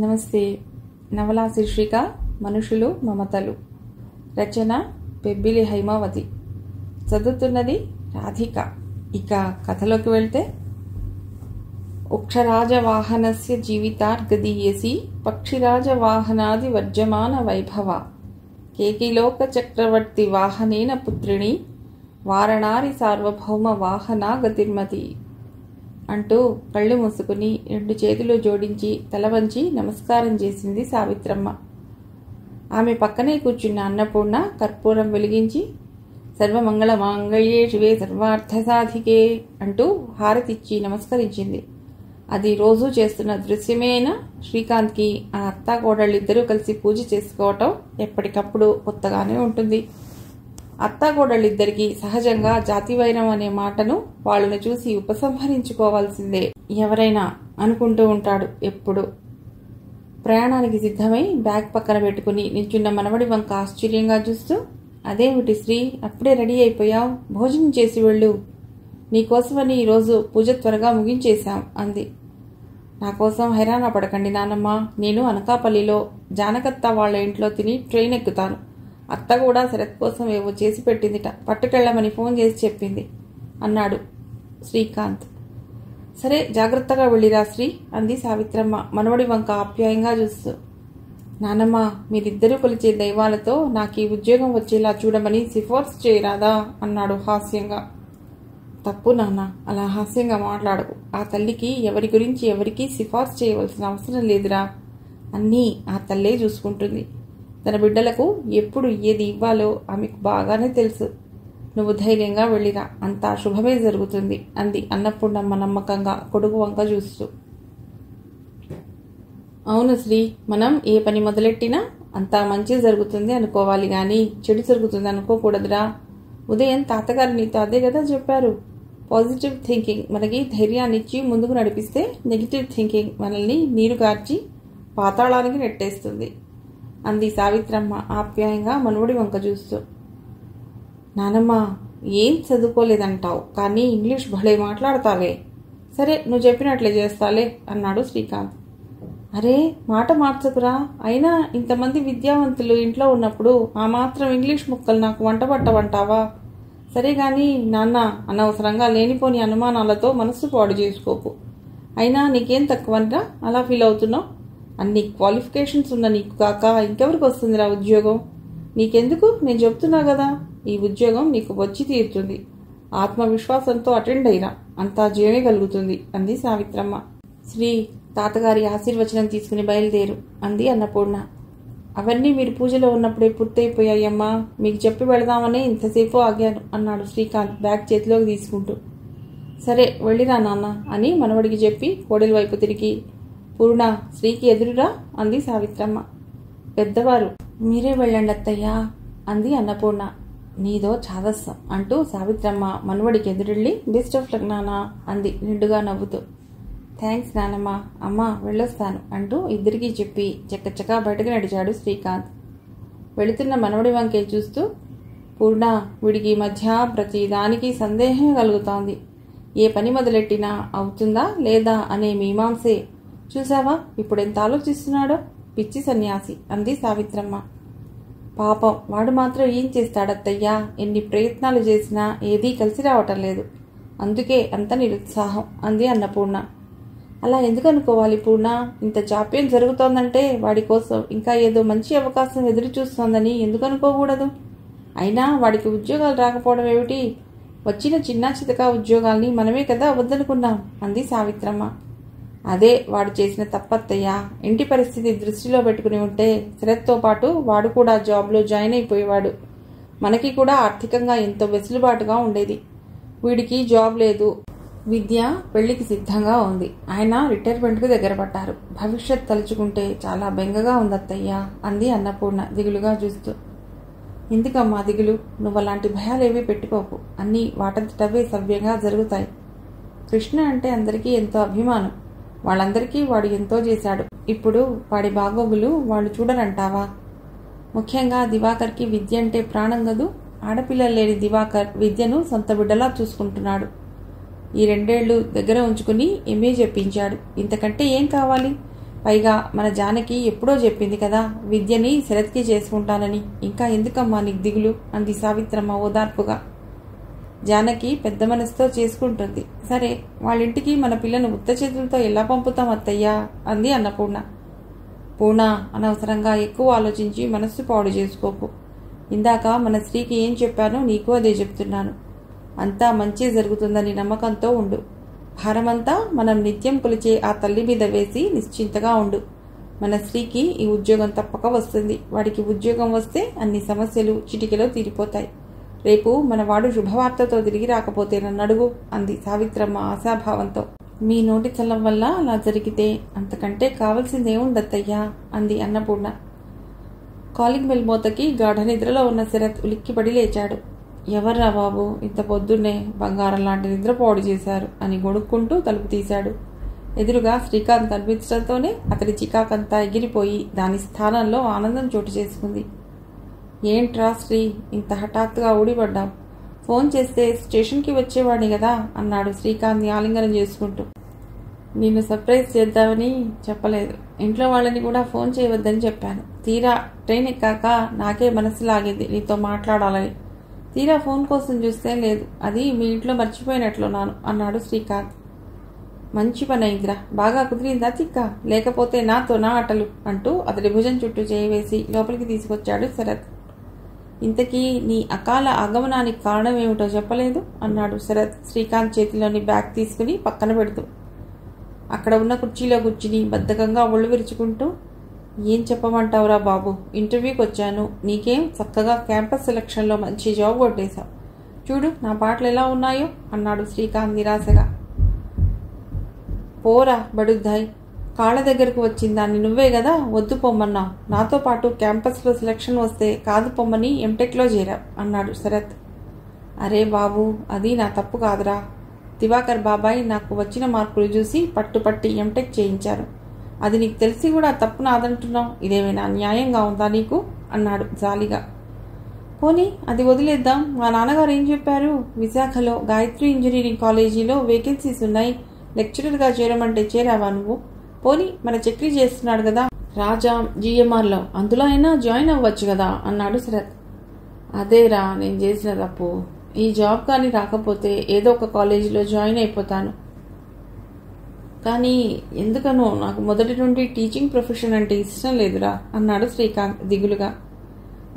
నమస్తే. నవలా శీర్షిక మనుషులు మమతలు. రచన పెబ్బిలి హైమావతి. చదువుతున్నది రాధిక. ఇక కథలోకి వెళ్తే ఉక్షరాజవాహనస్య జీవితార్గదీయసి పక్షిరాజవాహనాది వర్జమాన వైభవ. కేకిలోక చక్రవర్తి వాహనేన పుత్రిణి వారణారి సార్వభౌమ వాహనా గతిర్మతి అంటూ కళ్ళు మూసుకుని రెండు చేతులు జోడించి తల వంచి నమస్కారం చేసింది సావిత్రమ్మ. ఆమె పక్కనే కూర్చున్న అన్నపూర్ణ కర్పూరం వెలిగించి సర్వమంగళ మాంగళ్యే శివే సర్వార్థ సాధికే అంటూ హారతిచ్చి నమస్కరించింది. అది రోజూ చేస్తున్న దృశ్యమేనా? శ్రీకాంత్కి ఆ అత్తాకోడళ్ళిద్దరూ కలిసి పూజ చేసుకోవటం ఎప్పటికప్పుడు కొత్తగానే ఉంటుంది. అత్తాగోడళ్ళిద్దరికీ సహజంగా జాతివైరం అనే మాటను వాళ్ళని చూసి ఉపసంహరించుకోవాల్సిందే. ఎవరైనా అనుకుంటూ ఉంటాడు ఎప్పుడు. ప్రయాణానికి సిద్ధమై బ్యాగ్ పక్కన పెట్టుకుని నిల్చున్న మనవడి వంక ఆశ్చర్యంగా చూస్తూ అదేమిటి శ్రీ అప్పుడే రెడీ అయిపోయావు? భోజనం చేసి వెళ్ళు. నీకోసమని ఈరోజు పూజ త్వరగా ముగించేశాం అంది. నా కోసం హైరాణ పడకండి నానమ్మ. నేను అనకాపల్లిలో జానకత్త వాళ్ళ ఇంట్లో తిని ట్రైన్ ఎక్కుతాను. అత్త కూడా శరత్ కోసం ఏవో చేసి పెట్టిందిట. పట్టుకెళ్ళమని ఫోన్ చేసి చెప్పింది. అన్నాడు శ్రీకాంత్. సరే జాగ్రత్తగా వెళ్ళిరా శ్రీ అంది సావిత్రమ్మ. మనవడి వంక ఆప్యాయంగా చూస్తూ. నానమ్మ మీరిద్దరూ కొలిచే దైవాలతో నాకు ఈ ఉద్యోగం వచ్చేలా చూడమని సిఫార్సు చేయరాదా? అన్నాడు హాస్యంగా. తప్పు నాన్న. అలా హాస్యంగా మాట్లాడకు. ఆ తల్లికి ఎవరి గురించి ఎవరికీ సిఫార్సు చేయవలసిన అవసరం లేదురా. అన్నీ ఆ తల్లే చూసుకుంటుంది. తన బిడ్డలకు ఎప్పుడు ఏది ఇవ్వాలో ఆమెకు బాగానే తెలుసు. నువ్వు ధైర్యంగా వెళ్ళిరా. అంతా శుభమే జరుగుతుంది అంది అన్నపూర్ణమ్మ నమ్మకంగా కొడుకు వంక చూస్తూ. అవును శ్రీ మనం ఏ పని మొదలెట్టినా అంతా మంచి జరుగుతుంది అనుకోవాలి కానీ చెడు జరుగుతుంది అనుకోకూడదురా. ఉదయం తాతగారు నీతో అదే కదా చెప్పారు. పాజిటివ్ థింకింగ్ మనకి ధైర్యాన్నిచ్చి ముందుకు నడిపిస్తే నెగిటివ్ థింకింగ్ మనల్ని నీరు గార్చి పాతాళానికి నెట్టేస్తుంది. అంది సావిత్రమ్మ ఆప్యాయంగా మనవడి వంక చూస్తూ. నానమ్మ ఏం చదువుకోలేదంటావు కానీ ఇంగ్లీష్ భలే మాట్లాడతావే. సరే నువ్వు చెప్పినట్లే చేస్తాలే అన్నాడు శ్రీకాంత్. అరే మాట మార్చకురా. అయినా ఇంతమంది విద్యావంతులు ఇంట్లో ఉన్నప్పుడు ఆ మాత్రం ఇంగ్లీష్ ముక్కలు నాకు వంట పట్టవంటావా సరే కానీ నాన్న అనవసరంగా లేనిపోని అనుమానాలతో మనస్సు పాడు చేసుకోకు. అయినా నీకేం తక్కువనరా? అలా ఫీల్ అవుతున్నావు? అన్ని క్వాలిఫికేషన్స్ ఉన్న నీకు కాక ఇంకెవరికి వస్తుందిరా ఉద్యోగం? నీకెందుకు? నేను చెప్తున్నా కదా ఈ ఉద్యోగం నీకు వచ్చి తీరుతుంది. ఆత్మవిశ్వాసంతో అటెండ్ అయినా అంతా జయమే కలుగుతుంది అంది సావిత్రమ్మ. శ్రీ తాతగారి ఆశీర్వచనం తీసుకుని బయలుదేరు అంది అన్నపూర్ణ. అవన్నీ మీరు పూజలో ఉన్నప్పుడే పూర్తయిపోయాయమ్మా మీకు చెప్పి వెళదామనే ఇంతసేపు ఆగాను అన్నాడు శ్రీకాంత్ బ్యాగ్ చేతిలోకి తీసుకుంటూ. సరే వెళ్ళిరా నాన్న అని మనవడికి చెప్పి కోడలి వైపు తిరిగి పూర్ణ శ్రీకి ఎదురురా అంది సావిత్రమ్మ. పెద్దవారు మీరే వెళ్ళండి అత్తయ్యా అంది అన్నపూర్ణ. నీదో చాదస్సం అంటూ సావిత్రమ్మ మనవడికి ఎదురెళ్ళి బెస్ట్ ఆఫ్ లక్ నానా అంది నిండుగా నవ్వుతూ. థ్యాంక్స్ నానమ్మ అమ్మ వెళ్ళొస్తాను అంటూ ఇద్దరికీ చెప్పి చక్కచకా బయటకు నడిచాడు శ్రీకాంత్. వెళుతున్న మనవడి వంకే చూస్తూ పూర్ణ వీడికి మధ్య ప్రతిదానికి సందేహం కలుగుతోంది. ఏ పని మొదలెట్టినా అవుతుందా లేదా అనే మీమాంసే చూసావా? ఇప్పుడు ఎంత ఆలోచిస్తున్నాడో? పిచ్చి సన్యాసి అంది సావిత్రమ్మ. పాపం వాడు మాత్రం ఏం చేస్తాడత్తయ్యా? ఎన్ని ప్రయత్నాలు చేసినా ఏదీ కలిసి రావటం లేదు. అందుకే అంత నిరుత్సాహం అంది అన్నపూర్ణ. అలా ఎందుకు అనుకోవాలి పూర్ణ? ఇంత జాప్యం జరుగుతోందంటే వాడి కోసం ఇంకా ఏదో మంచి అవకాశం ఎదురు చూస్తోందని ఎందుకు అనుకోకూడదు? అయినా వాడికి ఉద్యోగాలు రాకపోవడం ఏమిటి? వచ్చిన చిన్న చితక ఉద్యోగాల్ని మనమే కదా వద్దనుకున్నాం అంది సావిత్రమ్మ. అదే వాడు చేసిన తప్పత్తయ్యా. ఇంటి పరిస్థితి దృష్టిలో పెట్టుకుని ఉంటే శరత్తో పాటు వాడు కూడా జాబ్లో జాయిన్ అయిపోయేవాడు. మనకి కూడా ఆర్థికంగా ఎంతో వెసులుబాటుగా ఉండేది. వీడికి జాబ్ లేదు. విద్య పెళ్ళికి సిద్ధంగా ఉంది. ఆయన రిటైర్మెంట్కు దగ్గర పడ్డారు. భవిష్యత్ తలుచుకుంటే చాలా బెంగగా ఉందత్తయ్యా అంది అన్నపూర్ణ దిగులుగా చూస్తూ. ఎందుకమ్మా దిగులు? నువ్వు అలాంటి భయాలేవీ పెట్టుకోకు. అన్నీ వాటంతటవే సవ్యంగా జరుగుతాయి. కృష్ణ అంటే అందరికీ ఎంతో అభిమానం. వాళ్ళందరికీ వాడు ఎంతో చేశాడు. ఇప్పుడు వాడి బాగోగులు వాళ్ళు చూడరంటావా ముఖ్యంగా దివాకర్కి విద్య అంటే ప్రాణం గదు ఆడపిల్ల లేని దివాకర్ విద్యను సొంత బిడ్డలా చూసుకుంటున్నాడు. ఈ రెండేళ్ళు దగ్గర ఉంచుకుని ఎంఏ చెప్పించాడు ఇంతకంటే ఏం కావాలి? పైగా మన జానకి ఎప్పుడో చెప్పింది కదా విద్యని శరత్కి చేసుకుంటానని. ఇంకా ఎందుకమ్మా నీకు దిగులు? అంది సావిత్రమ్మ ఓదార్పుగా. జానకి పెద్ద మనసుతో చేసుకుంటుంది. సరే వాళ్ళింటికి మన పిల్లను ఉత్త చేతులతో ఎలా పంపుతాం అత్తయ్యా? అంది అన్నపూర్ణ పూర్ణ అనవసరంగా ఎక్కువ ఆలోచించి మనస్సు పాడు చేసుకోకు. ఇందాక మన స్త్రీకి ఏం చెప్పానో నీకు అదే చెప్తున్నాను. అంతా మంచి జరుగుతుందని నమ్మకంతో ఉండు. భారమంతా మనం నిత్యం కొలిచే ఆ తల్లి మీద వేసి నిశ్చింతగా ఉండు. మన స్త్రీకి ఈ ఉద్యోగం తప్పక వస్తుంది. వాడికి ఉద్యోగం వస్తే అన్ని సమస్యలు చిటికెలో తీరిపోతాయి. రేపు మన వాడు శుభవార్తతో తిరిగి రాకపోతే నన్ను అడుగు అంది సావిత్రమ్మ ఆశాభావంతో. మీ నోటి చల్లం వల్ల అలా జరిగితే అంతకంటే కావలసిందేముండత్తయ్యా అంది అన్నపూర్ణ. కాలింగ్ బెల్ మోతకి గాఢ నిద్రలో ఉన్న శరత్ ఉలిక్కిపడి లేచాడు. ఎవర్రా బాబు ఇంత పొద్దున్నే బంగారం లాంటి నిద్ర పోడు చేశారు అని గొడుక్కుంటూ తలుపు తీశాడు. ఎదురుగా శ్రీకాంత్ కనిపించడంతోనే అతడి చికాకంతా ఎగిరిపోయి దాని స్థానంలో ఆనందం చోటు చేసుకుంది. ఏంట్రా శ్రీ? ఇంత హఠాత్తుగా ఊడిపడ్డాం ఫోన్ చేస్తే స్టేషన్కి వచ్చేవాడిని కదా అన్నాడు శ్రీకాంత్ని ఆలింగనం చేసుకుంటూ. నిన్ను సర్ప్రైజ్ చేద్దామని చెప్పలేదు. ఇంట్లో వాళ్ళని కూడా ఫోన్ చేయవద్దని చెప్పాను. తీరా ట్రైన్ ఎక్కాక నాకే మనసు లాగింది నీతో మాట్లాడాలని. తీరా ఫోన్ కోసం చూస్తే లేదు. అది మీ ఇంట్లో మర్చిపోయినట్లున్నాను అన్నాడు శ్రీకాంత్. మంచి పని అయిందిరా. బాగా కుదిరిందా తిక్క? లేకపోతే నాతో నా ఆటలు అంటూ అతడి భుజం చుట్టూ చేయవేసి లోపలికి తీసుకొచ్చాడు శరత్. ఇంతకీ నీ అకాల ఆగమనానికి కారణం ఏమిటో చెప్పలేదు? అన్నాడు శరత్ శ్రీకాంత్ చేతిలోని బ్యాగ్ తీసుకుని పక్కన పెడుతూ. అక్కడ ఉన్న కుర్చీలో కూర్చుని బద్ధకంగా ఒళ్ళు విరుచుకుంటూ ఏం చెప్పమంటావురా బాబు? ఇంటర్వ్యూకి వచ్చాను. నీకేం చక్కగా క్యాంపస్ సెలక్షన్లో మంచి జాబ్ కొట్టేశావు. చూడు నా పాటలు ఎలా ఉన్నాయో అన్నాడు శ్రీకాంత్ నిరాశగా. పోరా బడుద్దాయ్. కాళ్ళ దగ్గరకు వచ్చిన దాన్ని నువ్వే కదా వద్దు పొమ్మన్నావు నాతో పాటు క్యాంపస్లో సెలక్షన్ వస్తే కాదు పొమ్మని ఎంటెక్లో చేరా అన్నాడు శరత్. అరే బాబు అది నా తప్పు కాదురా. దివాకర్ బాబాయ్ నాకు వచ్చిన మార్కులు చూసి పట్టుపట్టి ఎంటెక్ చేయించారు. అది నీకు తెలిసి కూడా తప్పు నాదంటున్నావు. ఇదేమైనా న్యాయంగా ఉందా నీకు? అన్నాడు జాలిగా. పోనీ అది వదిలేద్దాం. మా నాన్నగారు ఏం చెప్పారు? విశాఖలో గాయత్రి ఇంజనీరింగ్ కాలేజీలో వేకెన్సీస్ ఉన్నాయి. లెక్చరర్గా చేరమంటే చేరావా నువ్వు? పోనీ మన చక్రీ చేస్తున్నాడు కదా. రాజా జిఎంఆర్లో అందులో అయినా జాయిన్ అవ్వచ్చు కదా అన్నాడు శరత్. అదేరా నేను చేసిన తప్పు. ఈ జాబ్ కానీ రాకపోతే ఏదో ఒక కాలేజీలో జాయిన్ అయిపోతాను. కానీ ఎందుకనో నాకు మొదటి నుండి టీచింగ్ ప్రొఫెషన్ అంటే ఇష్టం లేదురా అన్నాడు శ్రీకాంత్ దిగులుగా.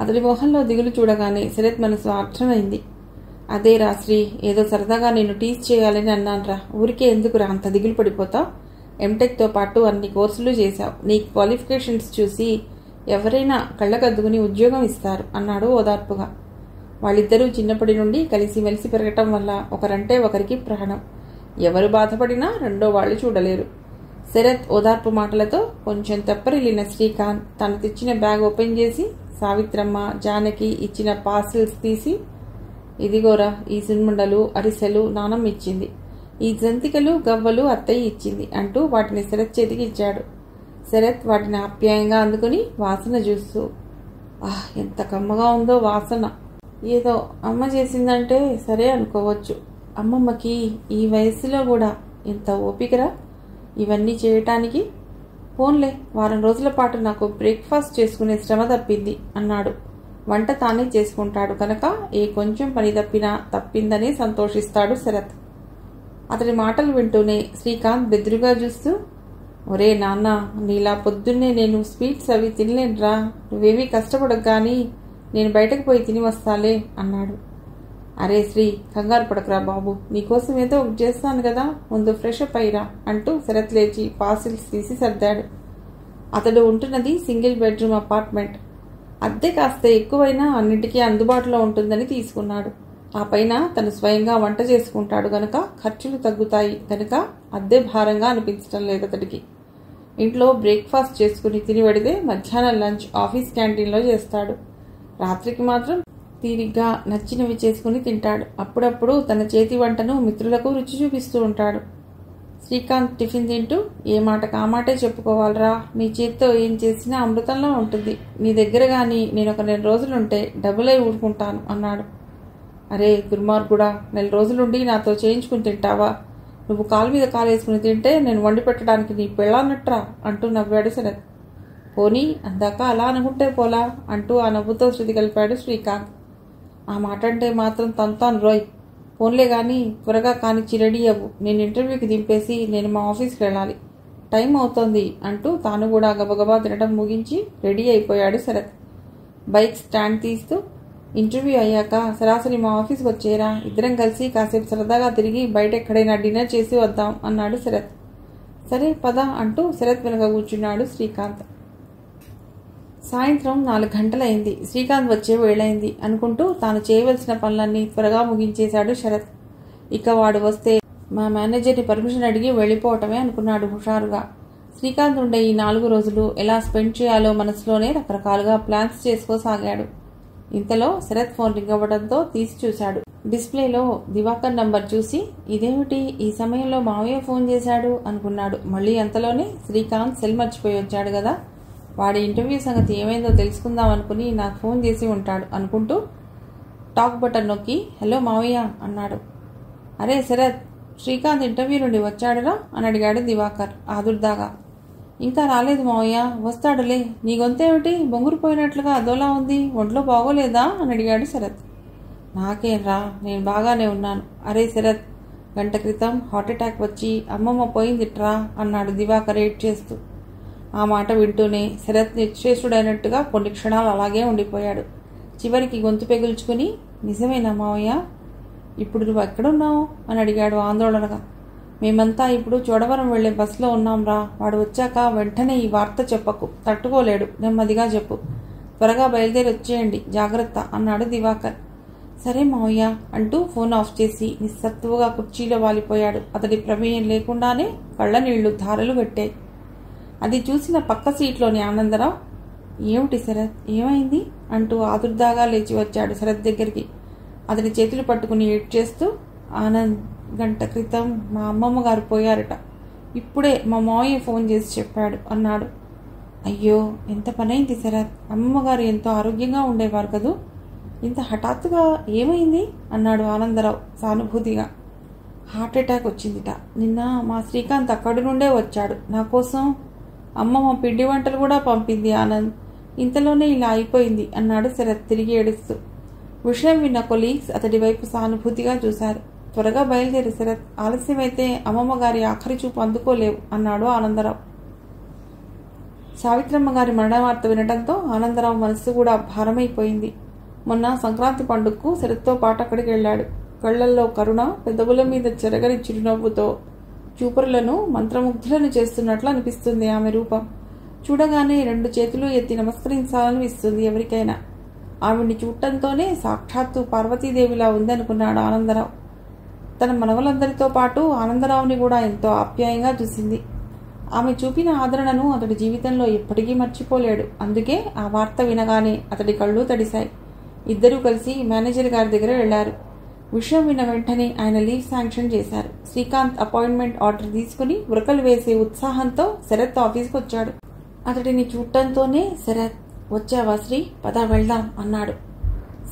అతడి మొహంలో దిగులు చూడగానే శరత్ మనసు అర్థమైంది అదే రా శ్రీ ఏదో సరదాగా నేను టీచ్ చేయాలని అన్నానురా. ఊరికే ఎందుకురా అంత దిగులు పడిపోతావు? ఎంటెక్తో పాటు అన్ని కోర్సులు చేశావు. నీ క్వాలిఫికేషన్స్ చూసి ఎవరైనా కళ్ళకద్దుకుని ఉద్యోగం ఇస్తారు అన్నాడు ఓదార్పుగా. వాళ్ళిద్దరూ చిన్నప్పటి నుండి కలిసిమెలిసి పెరగటం వల్ల ఒకరంటే ఒకరికి ప్రాణం. ఎవరు బాధపడినా రెండో వాళ్ళు చూడలేరు. శరత్ ఓదార్పు మాటలతో కొంచెం తెప్పరిల్లిన శ్రీకాంత్ తను తెచ్చిన బ్యాగ్ ఓపెన్ చేసి సావిత్రమ్మ జానకి ఇచ్చిన పార్సిల్స్ తీసి ఇదిగోరా ఈ సున్ముండలు అరిసెలు నానమ్మ ఇచ్చింది. ఈ జంతికలు గవ్వలు అత్తయ్య ఇచ్చింది అంటూ వాటిని శరత్ చేతికి ఇచ్చాడు. శరత్ వాటిని ఆప్యాయంగా అందుకుని వాసన చూస్తూ ఆహ్ ఎంత కమ్మగా ఉందో వాసన. ఏదో అమ్మ చేసిందంటే సరే అనుకోవచ్చు. అమ్మమ్మకి ఈ వయసులో కూడా ఇంత ఓపికరా? ఇవన్నీ చేయటానికి పోన్లే వారం రోజుల పాటు నాకు బ్రేక్ఫాస్ట్ చేసుకునే శ్రమ తప్పింది అన్నాడు. వంట తానే చేసుకుంటాడు కనుక ఏ కొంచెం పని తప్పినా తప్పిందని సంతోషిస్తాడు శరత్. అతడి మాటలు వింటూనే శ్రీకాంత్ బెదురుగా చూస్తూ ఒరే నాన్న నీలా పొద్దున్నే నేను స్వీట్స్ అవి తినలేనురా. నువ్వేమీ కష్టపడకు కానీ నేను బయటకు పోయి తిని వస్తాలే అన్నాడు. అరే శ్రీ కంగారు పడకరా బాబు. నీకోసం ఏదో ఒకటి చేస్తాను కదా. ముందు ఫ్రెష్ అప్ అయ్యిరా అంటూ శరత్ లేచి పార్సిల్స్ తీసి సర్దాడు. అతడు ఉంటున్నది సింగిల్ బెడ్రూమ్ అపార్ట్మెంట్. అద్దె కాస్త ఎక్కువైనా అన్నింటికీ అందుబాటులో ఉంటుందని తీసుకున్నాడు. ఆ పైన తను స్వయంగా వంట చేసుకుంటాడు గనక ఖర్చులు తగ్గుతాయి గనక అద్దె భారంగా అనిపించడం లేదు అతడికి. ఇంట్లో బ్రేక్ఫాస్ట్ చేసుకుని తిని పెడితే మధ్యాహ్నం లంచ్ ఆఫీస్ క్యాంటీన్లో చేస్తాడు. రాత్రికి మాత్రం తీరిగ్గా నచ్చినవి చేసుకుని తింటాడు. అప్పుడప్పుడు తన చేతి వంటను మిత్రులకు రుచి చూపిస్తూ ఉంటాడు. శ్రీకాంత్ టిఫిన్ తింటూ ఏ మాట కామాటే చెప్పుకోవాలరా? నీ చేత్తో ఏం చేసినా అమృతంలో ఉంటుంది. నీ దగ్గర కానీ నేను ఒక నెల రోజులుంటే డబ్బులై ఊరుకుంటాను అన్నాడు. అరే దుర్మార్గుడా నెల రోజులుండి నాతో చేయించుకుని తింటావా? నువ్వు కాలు మీద కాలు వేసుకుని తింటే నేను వండి పెట్టడానికి నీ పెళ్ళాన్నట్రా అంటూ నవ్వాడు శరత్. పోనీ అందాక అలా అనుకుంటే పోలా అంటూ ఆ నవ్వుతో శృతి కలిపాడు శ్రీకాంత్. ఆ మాట అంటే మాత్రం తంతాను రోయ్. ఫోన్లే కానీ త్వరగా కానిచ్చి రెడీ అవ్వు. నేను ఇంటర్వ్యూకి దింపేసి నేను మా ఆఫీస్కి వెళ్ళాలి. టైం అవుతోంది అంటూ తాను కూడా గబగబా తినడం ముగించి రెడీ అయిపోయాడు శరత్. బైక్ స్టాండ్ తీస్తూ ఇంటర్వ్యూ అయ్యాక సరాసరి మా ఆఫీస్కి వచ్చేరా. ఇద్దరం కలిసి కాసేపు సరదాగా తిరిగి బయట ఎక్కడైనా డిన్నర్ చేసి వద్దాం అన్నాడు శరత్. సరే పద అంటూ శరత్ వెనక కూర్చున్నాడు శ్రీకాంత్. సాయంత్రం నాలుగు గంటలైంది. శ్రీకాంత్ వచ్చే వేళైంది అనుకుంటూ తాను చేయవలసిన పనులన్నీ త్వరగా ముగించేశాడు శరత్. ఇక వాడు వస్తే మా మేనేజర్ని పర్మిషన్ అడిగి వెళ్ళిపోవటమే అనుకున్నాడు హుషారుగా. శ్రీకాంత్ ఉండే ఈ నాలుగు రోజులు ఎలా స్పెండ్ చేయాలో మనసులోనే రకరకాలుగా ప్లాన్స్ చేసుకోసాగాడు. ఇంతలో శరత్ ఫోన్ రింగ్ అవ్వడంతో తీసి చూశాడు. డిస్ప్లేలో దివాకర్ నంబర్ చూసి ఇదేమిటి? ఈ సమయంలో మావయ్య ఫోన్ చేశాడు అనుకున్నాడు. మళ్ళీ అంతలోనే శ్రీకాంత్ సెల్ మర్చిపోయి వచ్చాడు కదా. వాడి ఇంటర్వ్యూ సంగతి ఏమైందో తెలుసుకుందాం అనుకుని నాకు ఫోన్ చేసి ఉంటాడు అనుకుంటూ టాక్ బటన్ నొక్కి హలో మావయ్య అన్నాడు. అరే శరత్ శ్రీకాంత్ ఇంటర్వ్యూ నుండి వచ్చాడురా అని అడిగాడు దివాకర్ ఆదుర్దాగా. ఇంకా రాలేదు మావయ్య వస్తాడులే. నీ గొంతేమిటి బొంగురు పోయినట్లుగా అదోలా ఉంది. ఒంట్లో బాగోలేదా? అని అడిగాడు శరత్. నాకేం రా నేను బాగానే ఉన్నాను. అరే శరత్ గంట క్రితం హార్ట్ అటాక్ వచ్చి అమ్మమ్మ పోయిందిట్రా అన్నాడు దివాకర్ ఏడ్ చేస్తూ. ఆ మాట వింటూనే శరత్ నిశ్చేషుడైనట్టుగా కొన్ని క్షణాలు అలాగే ఉండిపోయాడు. చివరికి గొంతు పెగుల్చుకుని నిజమేనా మావయ్య? ఇప్పుడు నువ్వు ఎక్కడున్నావు అని అడిగాడు ఆందోళనగా. మేమంతా ఇప్పుడు చోడవరం వెళ్ళే బస్సులో ఉన్నాంరా. వాడు వచ్చాక వెంటనే ఈ వార్త చెప్పకు. తట్టుకోలేడు. నెమ్మదిగా చెప్పు. త్వరగా బయలుదేరి వచ్చేయండి. జాగ్రత్త అన్నాడు దివాకర్. సరే మావయ్య అంటూ ఫోన్ ఆఫ్ చేసి నిస్సత్తువుగా కుర్చీలో వాలిపోయాడు. అతడి ప్రమేయం లేకుండానే కళ్ళ నీళ్ళు ధారలు పెట్టాయి. అది చూసిన పక్క సీట్లోని ఆనందరావు ఏమిటి శరత్? ఏమైంది? అంటూ ఆదుర్దాగా లేచి వచ్చాడు శరత్ దగ్గరికి. అతని చేతులు పట్టుకుని ఏడ్ చేస్తూ ఆనంద్ గంట క్రితం మా అమ్మమ్మ గారు పోయారట. ఇప్పుడే మా మావయ్య ఫోన్ చేసి చెప్పాడు అన్నాడు. అయ్యో ఎంత పనైంది శరత్ అమ్మగారు ఎంతో ఆరోగ్యంగా ఉండేవారు కదూ? ఇంత హఠాత్తుగా ఏమైంది? అన్నాడు ఆనందరావు సానుభూతిగా. హార్ట్ అటాక్ వచ్చిందిట. నిన్న మా శ్రీకాంత్ అక్కడి నుండే వచ్చాడు. నా కోసం అమ్మమ్మ పిండి వంటలు కూడా పంపింది ఆనంద్. ఇంతలోనే ఇలా అయిపోయింది అన్నాడు శరత్ తిరిగి ఏడుస్తూ. విషయం విన్న కొలీగ్స్ అతడి వైపు సానుభూతిగా చూశారు. త్వరగా బయలుదేరి శరత్ ఆలస్యమైతే అమ్మమ్మ గారి ఆఖరి చూపు అందుకోలేవు అన్నాడు ఆనందరావు. సావిత్రమ్మ గారి మరణవార్త వినడంతో ఆనందరావు మనస్సు కూడా భారమైపోయింది. మొన్న సంక్రాంతి పండుగకు శరత్తో పాటు అక్కడికి వెళ్ళాడు. కళ్ళల్లో కరుణ పెదవుల మీద చెరగని చిరునవ్వుతో చూపరులను మంత్రముగ్ధులను చేస్తున్నట్లు అనిపిస్తుంది ఆమె రూపం. చూడగానే రెండు చేతులు ఎత్తి నమస్కరించాలనిపిస్తుంది ఎవరికైనా. ఆవిడ్ని చూడటంతోనే సాక్షాత్తు పార్వతీదేవిలా ఉందనుకున్నాడు ఆనందరావు. తన మనవలందరితో పాటు ఆనందరావుని కూడా ఎంతో ఆప్యాయంగా చూసింది. ఆమె చూపిన ఆదరణను అతడి జీవితంలో ఎప్పటికీ మర్చిపోలేడు. అందుకే ఆ వార్త వినగానే అతడి కళ్ళు తడిశాయి. ఇద్దరూ కలిసి మేనేజర్ గారి దగ్గర వెళ్ళారు. విషయం విన్న వెంటనే ఆయన లీవ్ శాంక్షన్ చేశారు. శ్రీకాంత్ అపాయింట్మెంట్ ఆర్డర్ తీసుకుని ఉరకలు వేసే ఉత్సాహంతో శరత్ ఆఫీస్కి వచ్చాడు. అతడిని చూడటంతోనే శరత్ వచ్చావా శ్రీ? పద వెళ్దాం అన్నాడు.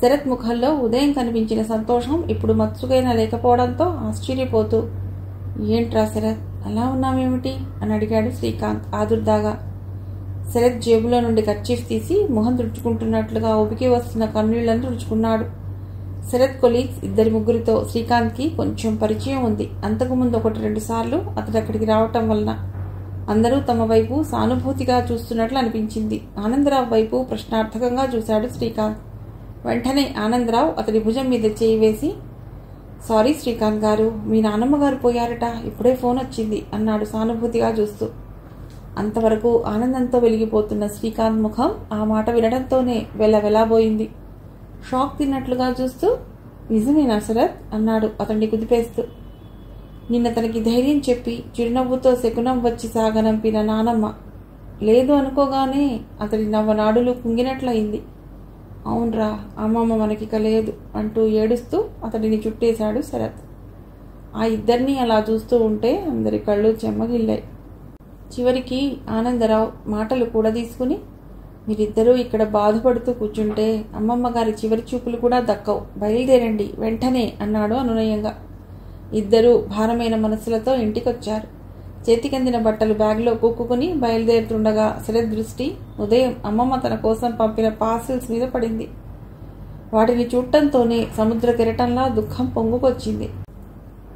శరత్ ముఖంలో ఉదయం కనిపించిన సంతోషం ఇప్పుడు మత్సుగైనా లేకపోవడంతో ఆశ్చర్యపోతూ ఏంట్రా శరత్ అలా ఉన్నామేమిటి అని అడిగాడు శ్రీకాంత్ ఆదుర్దాగా. శరత్ జేబులో నుండి కర్చీఫ్ తీసి మొహం తుడుచుకుంటున్నట్లుగా ఉబికి వస్తున్న కన్నీళ్ళను తుడుచుకున్నాడు. శరత్ కొలీగ్స్ ఇద్దరి ముగ్గురితో శ్రీకాంత్కి కొంచెం పరిచయం ఉంది. అంతకుముందు ఒకటి రెండు సార్లు అతడు అక్కడికి రావటం వలన అందరూ తమ వైపు సానుభూతిగా చూస్తున్నట్లు అనిపించింది. ఆనందరావు వైపు ప్రశ్నార్థకంగా చూశాడు శ్రీకాంత్. వెంటనే ఆనందరావు అతడి భుజం మీద చేయి వేసి సారీ శ్రీకాంత్ గారు మీ నాన్నమ్మ గారు పోయారట ఇప్పుడే ఫోన్ వచ్చింది అన్నాడు సానుభూతిగా చూస్తూ. అంతవరకు ఆనందంతో వెలిగిపోతున్న శ్రీకాంత్ ముఖం ఆ మాట వినడంతోనే వెలవెలాబోయింది. షాక్ తిన్నట్లుగా చూస్తూ నిజమేనా శరత్? అన్నాడు అతన్ని కుదిపేస్తూ. నిన్న తనకి ధైర్యం చెప్పి చిరునవ్వుతో శకునం వచ్చి సాగనంపిన నానమ్మ లేదు అనుకోగానే అతడి నవ్వనాడులు కుంగినట్లయింది. అవునరా అమ్మమ్మ మనకిక లేదు అంటూ ఏడుస్తూ అతడిని చుట్టేశాడు శరత్. ఆ ఇద్దరిని అలా చూస్తూ ఉంటే అందరి కళ్ళు చెమ్మగిల్లాయి. చివరికి ఆనందరావు మాటలు కూడా తీసుకుని మీరిద్దరూ ఇక్కడ బాధపడుతూ కూర్చుంటే అమ్మమ్మ గారి చివరి చూపులు కూడా దక్కవు. బయలుదేరండి వెంటనే అన్నాడు అనునయంగా. ఇద్దరూ భారమైన మనసులతో ఇంటికొచ్చారు. చేతికందిన బట్టలు బ్యాగ్లో కుక్కుకుని బయలుదేరుతుండగా శరత్ దృష్టి ఉదయం అమ్మమ్మ తన కోసం పంపిన పార్సిల్స్ మీద పడింది. వాటిని చూడటంతోనే సముద్ర కెరటంలా దుఃఖం పొంగుకొచ్చింది.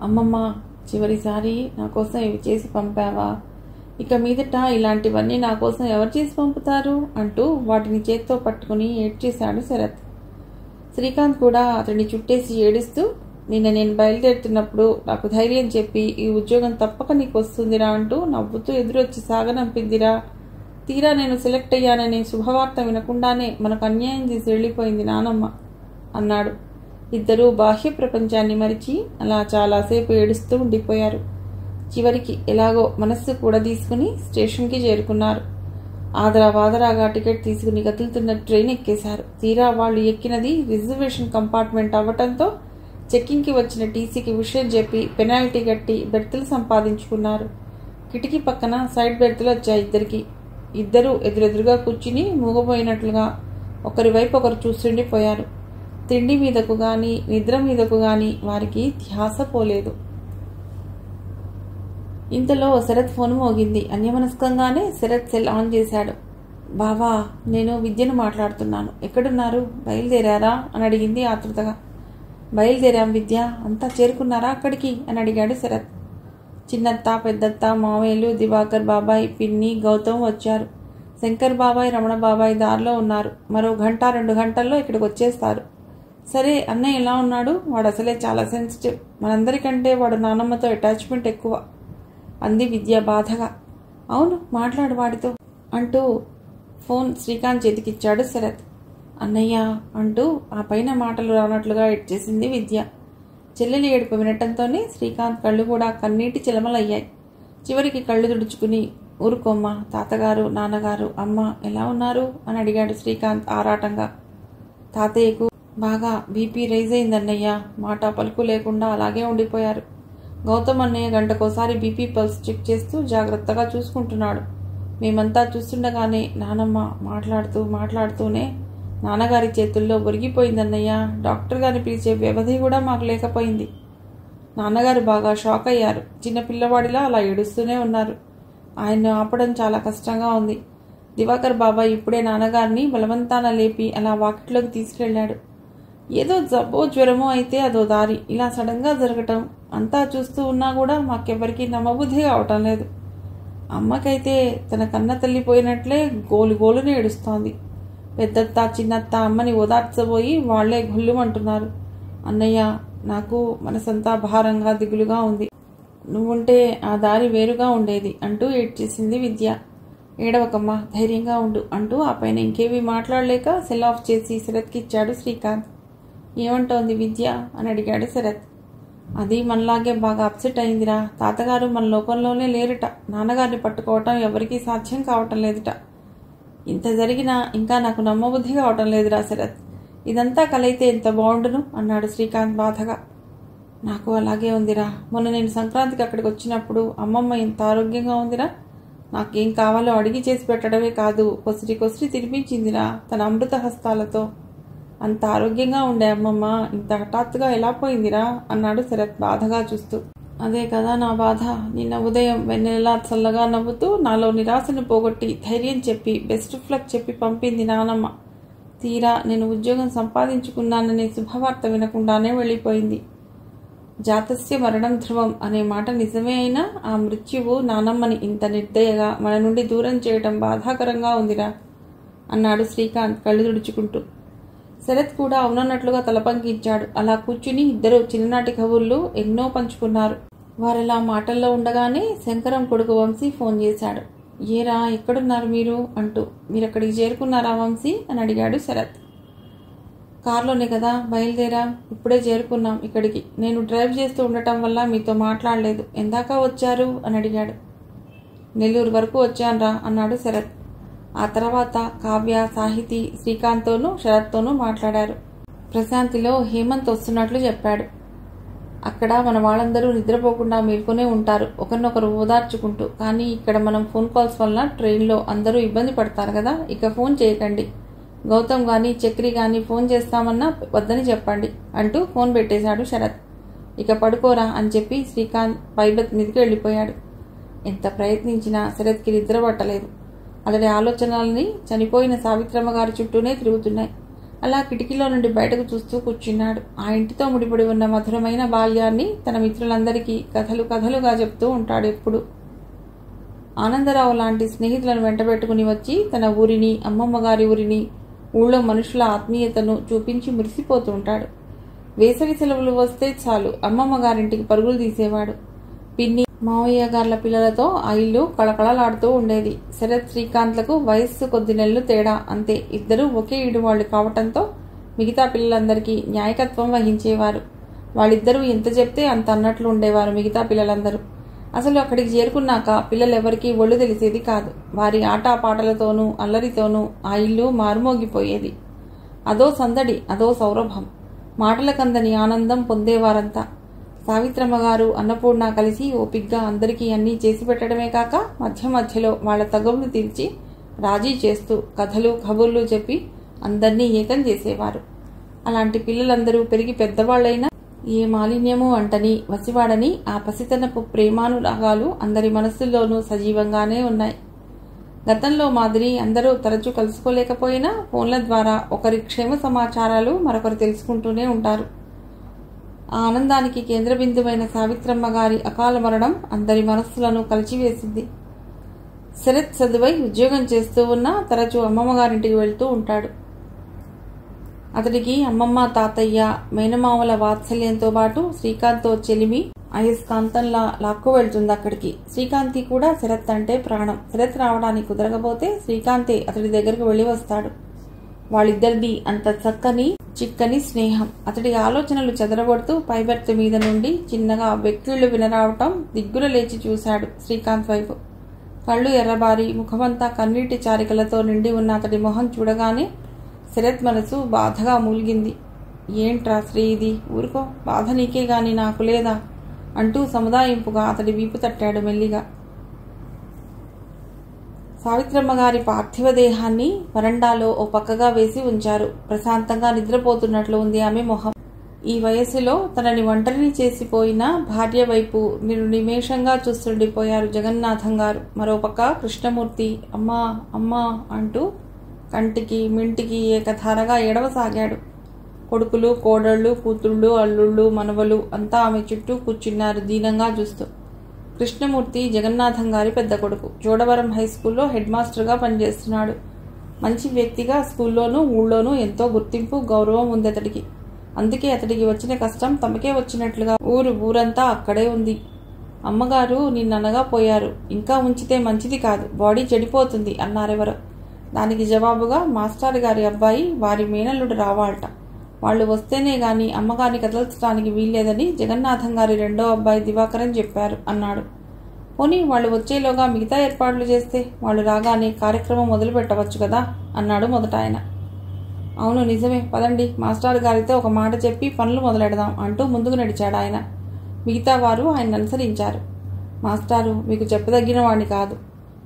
అమ్మమ్మ చివరిసారి నా కోసం ఇవి చేసి పంపావా? ఇక మీదట ఇలాంటివన్నీ నా కోసం ఎవరు చేసి పంపుతారు? అంటూ వాటిని చేత్తో పట్టుకుని ఏడ్చేశాడు శరత్. శ్రీకాంత్ కూడా అతడిని చుట్టేసి ఏడుస్తూ నిన్న నేను బయలుదేరుతున్నప్పుడు నాకు ధైర్యం చెప్పి ఈ ఉద్యోగం తప్పక నీకు వస్తుందిరా అంటూ నవ్వుతూ ఎదురొచ్చి సాగనంపిందిరా తీరా నేను సెలెక్ట్ అయ్యాననే శుభవార్త వినకుండానే మనకు అన్యాయం చేసి వెళ్ళిపోయింది నానమ్మ అన్నాడు. ఇద్దరూ బాహ్య ప్రపంచాన్ని మరిచి అలా చాలాసేపు ఏడుస్తూ ఉండిపోయారు. చివరికి ఎలాగో మనస్సు కూడా తీసుకుని స్టేషన్కి చేరుకున్నారు. ఆదరా వాదరాగా టికెట్ తీసుకుని కదులుతున్న ట్రైన్ ఎక్కేశారు. తీరా వాళ్ళు ఎక్కినది రిజర్వేషన్ కంపార్ట్మెంట్ అవ్వటంతో చెక్కింగ్కి వచ్చిన టీసీకి విషయం చెప్పి పెనాల్టీ కట్టి బెర్తులు సంపాదించుకున్నారు. కిటికీ పక్కన సైడ్ బెర్తులు వచ్చాయి ఇద్దరికి. ఇద్దరు ఎదురెదురుగా కూర్చుని మూగపోయినట్లుగా ఒకరి వైపు ఒకరు చూస్తుండిపోయారు. తిండి మీదకు గాని నిద్ర మీదకు గాని వారికి ధ్యాస పోలేదు. ఇంతలో శరత్ ఫోన్ మోగింది. అన్యమనస్కంగానే శరత్ సెల్ ఆన్ చేశాడు. బావా నేను విద్యను మాట్లాడుతున్నాను. ఎక్కడున్నారు? బయలుదేరారా? అని అడిగింది ఆతృతగా. బయలుదేరాం విద్య. అంతా చేరుకున్నారా అక్కడికి? అని అడిగాడు శరత్. చిన్నత్త పెద్దత్త మామయ్యలు దివాకర్ బాబాయ్ పిన్ని గౌతమ్ వచ్చారు. శంకర్ బాబాయ్ రమణ బాబాయ్ దారిలో ఉన్నారు. మరో గంట రెండు గంటల్లో ఇక్కడికి వచ్చేస్తారు. సరే అన్నయ్య ఎలా ఉన్నాడు? వాడు అసలే చాలా సెన్సిటివ్ మనందరికంటే వాడు నానమ్మతో అటాచ్మెంట్ ఎక్కువ. అంది విద్య బాధగా. అవును మాట్లాడు వాడితో అంటూ ఫోన్ శ్రీకాంత్ చేతికిచ్చాడు శరత్. అన్నయ్య అంటూ ఆ పైన మాటలు రానట్లుగా ఇచ్చేసింది విద్య. చెల్లెలి ఏడుపు వినటంతోనే శ్రీకాంత్ కళ్ళు కూడా కన్నీటి చిలమలయ్యాయి. చివరికి కళ్ళు తుడుచుకుని ఊరుకోమ్మ తాతగారు నాన్నగారు అమ్మ ఎలా ఉన్నారు? అని అడిగాడు శ్రీకాంత్ ఆరాటంగా. తాతయ్యకు బాగా బీపీ రైజ్ అయిందన్నయ్య. మాట పలుకు లేకుండా అలాగే ఉండిపోయారు. గౌతమ్ అన్నయ్య గంటకోసారి బీపీ పల్స్ చెక్ చేస్తూ జాగ్రత్తగా చూసుకుంటున్నాడు. మేమంతా చూస్తుండగానే నానమ్మ మాట్లాడుతూ మాట్లాడుతూనే నాన్నగారి చేతుల్లో ఒరిగిపోయిందన్నయ్య. డాక్టర్ గారిని పిలిచే వ్యవధి కూడా మాకు లేకపోయింది. నాన్నగారు బాగా షాక్ అయ్యారు. చిన్న పిల్లవాడిలా అలా ఏడుస్తూనే ఉన్నారు. ఆయన్ను ఆపడం చాలా కష్టంగా ఉంది. దివాకర్ బాబాయ్ ఇప్పుడే నాన్నగారిని బలవంతాన లేపి అలా వాకిట్లోకి తీసుకెళ్ళాడు ఏదో జబ్బో జ్వరమో అయితే అదో దారి. ఇలా సడన్గా జరగటం అంతా చూస్తూ ఉన్నా కూడా మాకెవ్వరికీ నమ్మబుద్ధి కావటం లేదు. అమ్మకైతే తన కన్న తల్లి పోయినట్లే గోలు గోలుని ఏడుస్తోంది. పెద్దత్త చిన్నత్త అమ్మని ఓదార్చబోయి వాళ్ళే గుళ్ళుమంటున్నారు. అన్నయ్య నాకు మనసంతా భారంగా దిగులుగా ఉంది. నువ్వుంటే ఆ దారి వేరుగా ఉండేది అంటూ ఏడ్చేసింది విద్య. ఏడవకమ్మ ధైర్యంగా ఉండు అంటూ ఆ పైన ఇంకేమీ మాట్లాడలేక సెల్ ఆఫ్ చేసి శరత్కిచ్చాడు శ్రీకాంత్. ఏమంటోంది విద్య? అని అడిగాడు శరత్. అది మనలాగే బాగా అప్సెట్ అయిందిరా. తాతగారు మన లోకంలోనే లేరుట. నాన్నగారిని పట్టుకోవటం ఎవరికీ సాధ్యం కావటం లేదుట. ఇంత జరిగినా ఇంకా నాకు నమ్మబుద్ధి కావటం లేదురా శరత్. ఇదంతా కలైతే ఎంత బాగుండును? అన్నాడు శ్రీకాంత్ బాధగా. నాకు అలాగే ఉందిరా. మొన్న నేను సంక్రాంతికి అక్కడికి వచ్చినప్పుడు అమ్మమ్మ ఇంత ఆరోగ్యంగా ఉందిరా? నాకేం కావాలో అడిగి చేసి పెట్టడమే కాదు కొసిరి కొసిరి తినిపించిందిరా తన అమృత హస్తాలతో. అంత ఆరోగ్యంగా ఉండే అమ్మమ్మ ఇంత హఠాత్తుగా ఎలా పోయిందిరా? అన్నాడు శరత్ బాధగా చూస్తూ. అదే కదా నా బాధ. నిన్న ఉదయం వెన్నెలా చల్లగా నవ్వుతూ నాలో నిరాశను పోగొట్టి ధైర్యం చెప్పి బెస్ట్ ఫ్లక్ చెప్పి పంపింది నానమ్మ. తీరా నేను ఉద్యోగం సంపాదించుకున్నాననే శుభవార్త వినకుండానే వెళ్ళిపోయింది. జాతస్య మరణం ధ్రువం అనే మాట నిజమే అయినా ఆ మృత్యువు నానమ్మని ఇంత నిర్దయగా మన నుండి దూరం చేయటం బాధాకరంగా ఉందిరా అన్నాడు శ్రీకాంత్ కళ్ళు తుడుచుకుంటూ. శరత్ కూడా అవునన్నట్లుగా తలపంకించాడు. అలా కూర్చుని ఇద్దరు చిన్ననాటి కబుర్లు ఎన్నో పంచుకున్నారు. వారలా మాటల్లో ఉండగానే శంకరం కొడుకు వంశీ ఫోన్ చేశాడు. ఏరా ఎక్కడున్నారు మీరు? అంటూ. మీరు అక్కడికి చేరుకున్నారా వంశీ? అని అడిగాడు శరత్. కారులోనే కదా బయలుదేరా. ఇప్పుడే చేరుకున్నాం ఇక్కడికి. నేను డ్రైవ్ చేస్తూ ఉండటం వల్ల మీతో మాట్లాడలేదు. ఎందాక వచ్చారు? అని అడిగాడు. నెల్లూరు వరకు వచ్చాన్రా అన్నాడు శరత్. ఆ తర్వాత కావ్య సాహితీ శ్రీకాంత్తోనూ శరత్తోనూ మాట్లాడారు. ప్రశాంతిలో హేమంత్ వస్తున్నట్లు చెప్పాడు. అక్కడ మన వాళ్ళందరూ నిద్రపోకుండా మేల్కొనే ఉంటారు. ఒకరినొకరు ఓదార్చుకుంటూ. కానీ ఇక్కడ మనం ఫోన్ కాల్స్ వల్ల ట్రైన్లో అందరూ ఇబ్బంది పడతారు కదా ఇక ఫోన్ చేయకండి. గౌతమ్ గాని చక్రి గాని ఫోన్ చేస్తామన్నా వద్దని చెప్పండి అంటూ ఫోన్ పెట్టేశాడు శరత్. ఇక పడుకోరా అని చెప్పి శ్రీకాంత్ పైబత్ మీదకి వెళ్ళిపోయాడు. ఎంత ప్రయత్నించినా శరత్కి నిద్ర పట్టలేదు. అతడి ఆలోచనల్ని చనిపోయిన సావిత్రమ్మ గారి చుట్టూనే తిరుగుతున్నాయి. అలా కిటికీలో నుండి బయటకు చూస్తూ కూర్చున్నాడు. ఆ ఇంటితో ముడిపడి ఉన్న మధురమైన బాల్యాన్ని తన మిత్రులందరికీ కథలు కథలుగా చెప్తూ ఉంటాడు ఎప్పుడు. ఆనందరావు లాంటి స్నేహితులను వెంటబెట్టుకుని వచ్చి తన ఊరిని అమ్మమ్మ గారి ఊరిని ఊళ్ళో మనుషుల ఆత్మీయతను చూపించి మురిసిపోతూ ఉంటాడు. వేసవి సెలవులు వస్తే చాలు అమ్మమ్మ గారింటికి పరుగులు తీసేవాడు. పిన్ని మావయ్య గార్ల పిల్లలతో ఆ ఇల్లు కళకళలాడుతూ ఉండేది. శరత్ శ్రీకాంత్లకు వయస్సు కొద్ది నెలలు తేడా. అంతే. ఇద్దరూ ఒకే ఈడు వాళ్ళు కావటంతో మిగతా పిల్లలందరికీ న్యాయకత్వం వహించేవారు. వాళ్ళిద్దరూ ఎంత చెప్తే అంత అన్నట్లు ఉండేవారు మిగతా పిల్లలందరూ. అసలు అక్కడికి చేరుకున్నాక పిల్లలెవరికీ ఒళ్ళు తెలిసేది కాదు. వారి ఆట పాటలతోనూ అల్లరితోనూ ఆ ఇల్లు మారుమోగిపోయేది. అదో సందడి అదో సౌరభం. మాటలకందని ఆనందం పొందేవారంతా. సావిత్రమ్మ గారు అన్నపూర్ణ కలిసి ఓపిగ్గా అందరికీ అన్నీ చేసి పెట్టడమే కాక మధ్య మధ్యలో వాళ్ళ తగవులు తీర్చి రాజీ చేస్తూ కథలు కబుర్లు చెప్పి అందరినీ ఏకం చేసేవారు. అలాంటి పిల్లలందరూ పెరిగి పెద్దవాళ్ళైనా ఏ మాలిన్యము అంటని వసివాడని ఆ పసితనపు ప్రేమానురాగాలు అందరి మనస్సుల్లోనూ సజీవంగానే ఉన్నాయి. గతంలో మాదిరి అందరూ తరచూ కలుసుకోలేకపోయినా ఫోన్ల ద్వారా ఒకరి క్షేమ సమాచారాలు మరొకరు తెలుసుకుంటూనే ఉంటారు. ఆ ఆనందానికి కేంద్రబిందువైన సావిత్రమ్మ గారి అకాల మరణం అందరి మనస్సులను కలిచివేసింది. శరత్ చదువై ఉద్యోగం చేస్తూ ఉన్నా తరచూ అమ్మమ్మ గారింటికి వెళ్తూ ఉంటాడు. అతడికి అమ్మమ్మ తాతయ్య మేనమామల వాత్సల్యంతో పాటు శ్రీకాంత్తో చెలిమి అయస్కాంతంలా లాక్కు వెళ్తుంది అక్కడికి. శ్రీకాంతి కూడా శరత్ అంటే ప్రాణం. శరత్ రావడానికి కుదరకపోతే శ్రీకాంతే అతడి దగ్గరకు వెళ్ళి వస్తాడు. వాళ్ళిద్దరిది అంత చక్కని చిక్కని స్నేహం. అతడి ఆలోచనలు చెదరగొడుతూ పైబెర్త్ మీద నుండి చిన్నగా వ్యక్తులు వినరావటం దిగ్గుల లేచి చూశాడు శ్రీకాంత్ వైపు. కళ్ళు ఎర్రబారి ముఖమంతా కన్నీటి చారికలతో నిండి ఉన్న అతడి మొహం చూడగానే శరత్ మనసు బాధగా మూలిగింది. ఏంట్రా శ్రీ ఇది? ఊరుకో. బాధ నీకే గాని నాకు లేదా? అంటూ సముదాయింపుగా అతడి వీపు తట్టాడు మెల్లిగా. సావిత్రమ్మ గారి పార్థివ దేహాన్ని వరండాలో ఓ పక్కగా వేసి ఉంచారు. ప్రశాంతంగా నిద్రపోతున్నట్లు ఉంది ఆమె మొహం. ఈ వయసులో తనని ఒంటరిని చేసిపోయిన భార్య వైపు మీరు నిమేషంగా చూస్తుండిపోయారు జగన్నాథం గారు. మరోపక్క కృష్ణమూర్తి అమ్మా అమ్మా అంటూ కంటికి మింటికి ఏకధారగా ఎడవసాగాడు కొడుకులు కోడళ్ళు కూతుళ్ళు అల్లుళ్ళు మనవలు అంతా ఆమె చుట్టూ కూర్చున్నారు దీనంగా చూస్తూ. కృష్ణమూర్తి జగన్నాథం గారి పెద్ద కొడుకు. జోడవరం హై స్కూల్లో హెడ్ మాస్టర్గా పనిచేస్తున్నాడు. మంచి వ్యక్తిగా స్కూల్లోనూ ఊళ్ళోనూ ఎంతో గుర్తింపు గౌరవం ఉంది అతడికి. అందుకే అతడికి వచ్చిన కష్టం తమకే వచ్చినట్లుగా ఊరు ఊరంతా అక్కడే ఉంది. అమ్మగారు నిన్ననగా పోయారు. ఇంకా ఉంచితే మంచిది కాదు. బాడీ చెడిపోతుంది అన్నారెవరో. దానికి జవాబుగా మాస్టర్ గారి అబ్బాయి వారి మేనల్లుడు రావాలట. వాళ్ళు వస్తేనే గాని అమ్మగారిని కదల్చడానికి వీల్లేదని జగన్నాథం గారి రెండో అబ్బాయి దివాకరన్ చెప్పారు అన్నాడు. పోనీ వాళ్ళు వచ్చేలోగా మిగతా ఏర్పాట్లు చేస్తే వాళ్ళు రాగానే కార్యక్రమం మొదలు పెట్టవచ్చు కదా అన్నాడు మొదట ఆయన అవును నిజమే. పదండి మాస్టర్ గారితో ఒక మాట చెప్పి పనులు మొదలెడదాం అంటూ ముందుకు నడిచాడు ఆయన. మిగతా వారు ఆయన అనుసరించారు. మాస్టారు మీకు చెప్పదగిన వాడిని కాదు.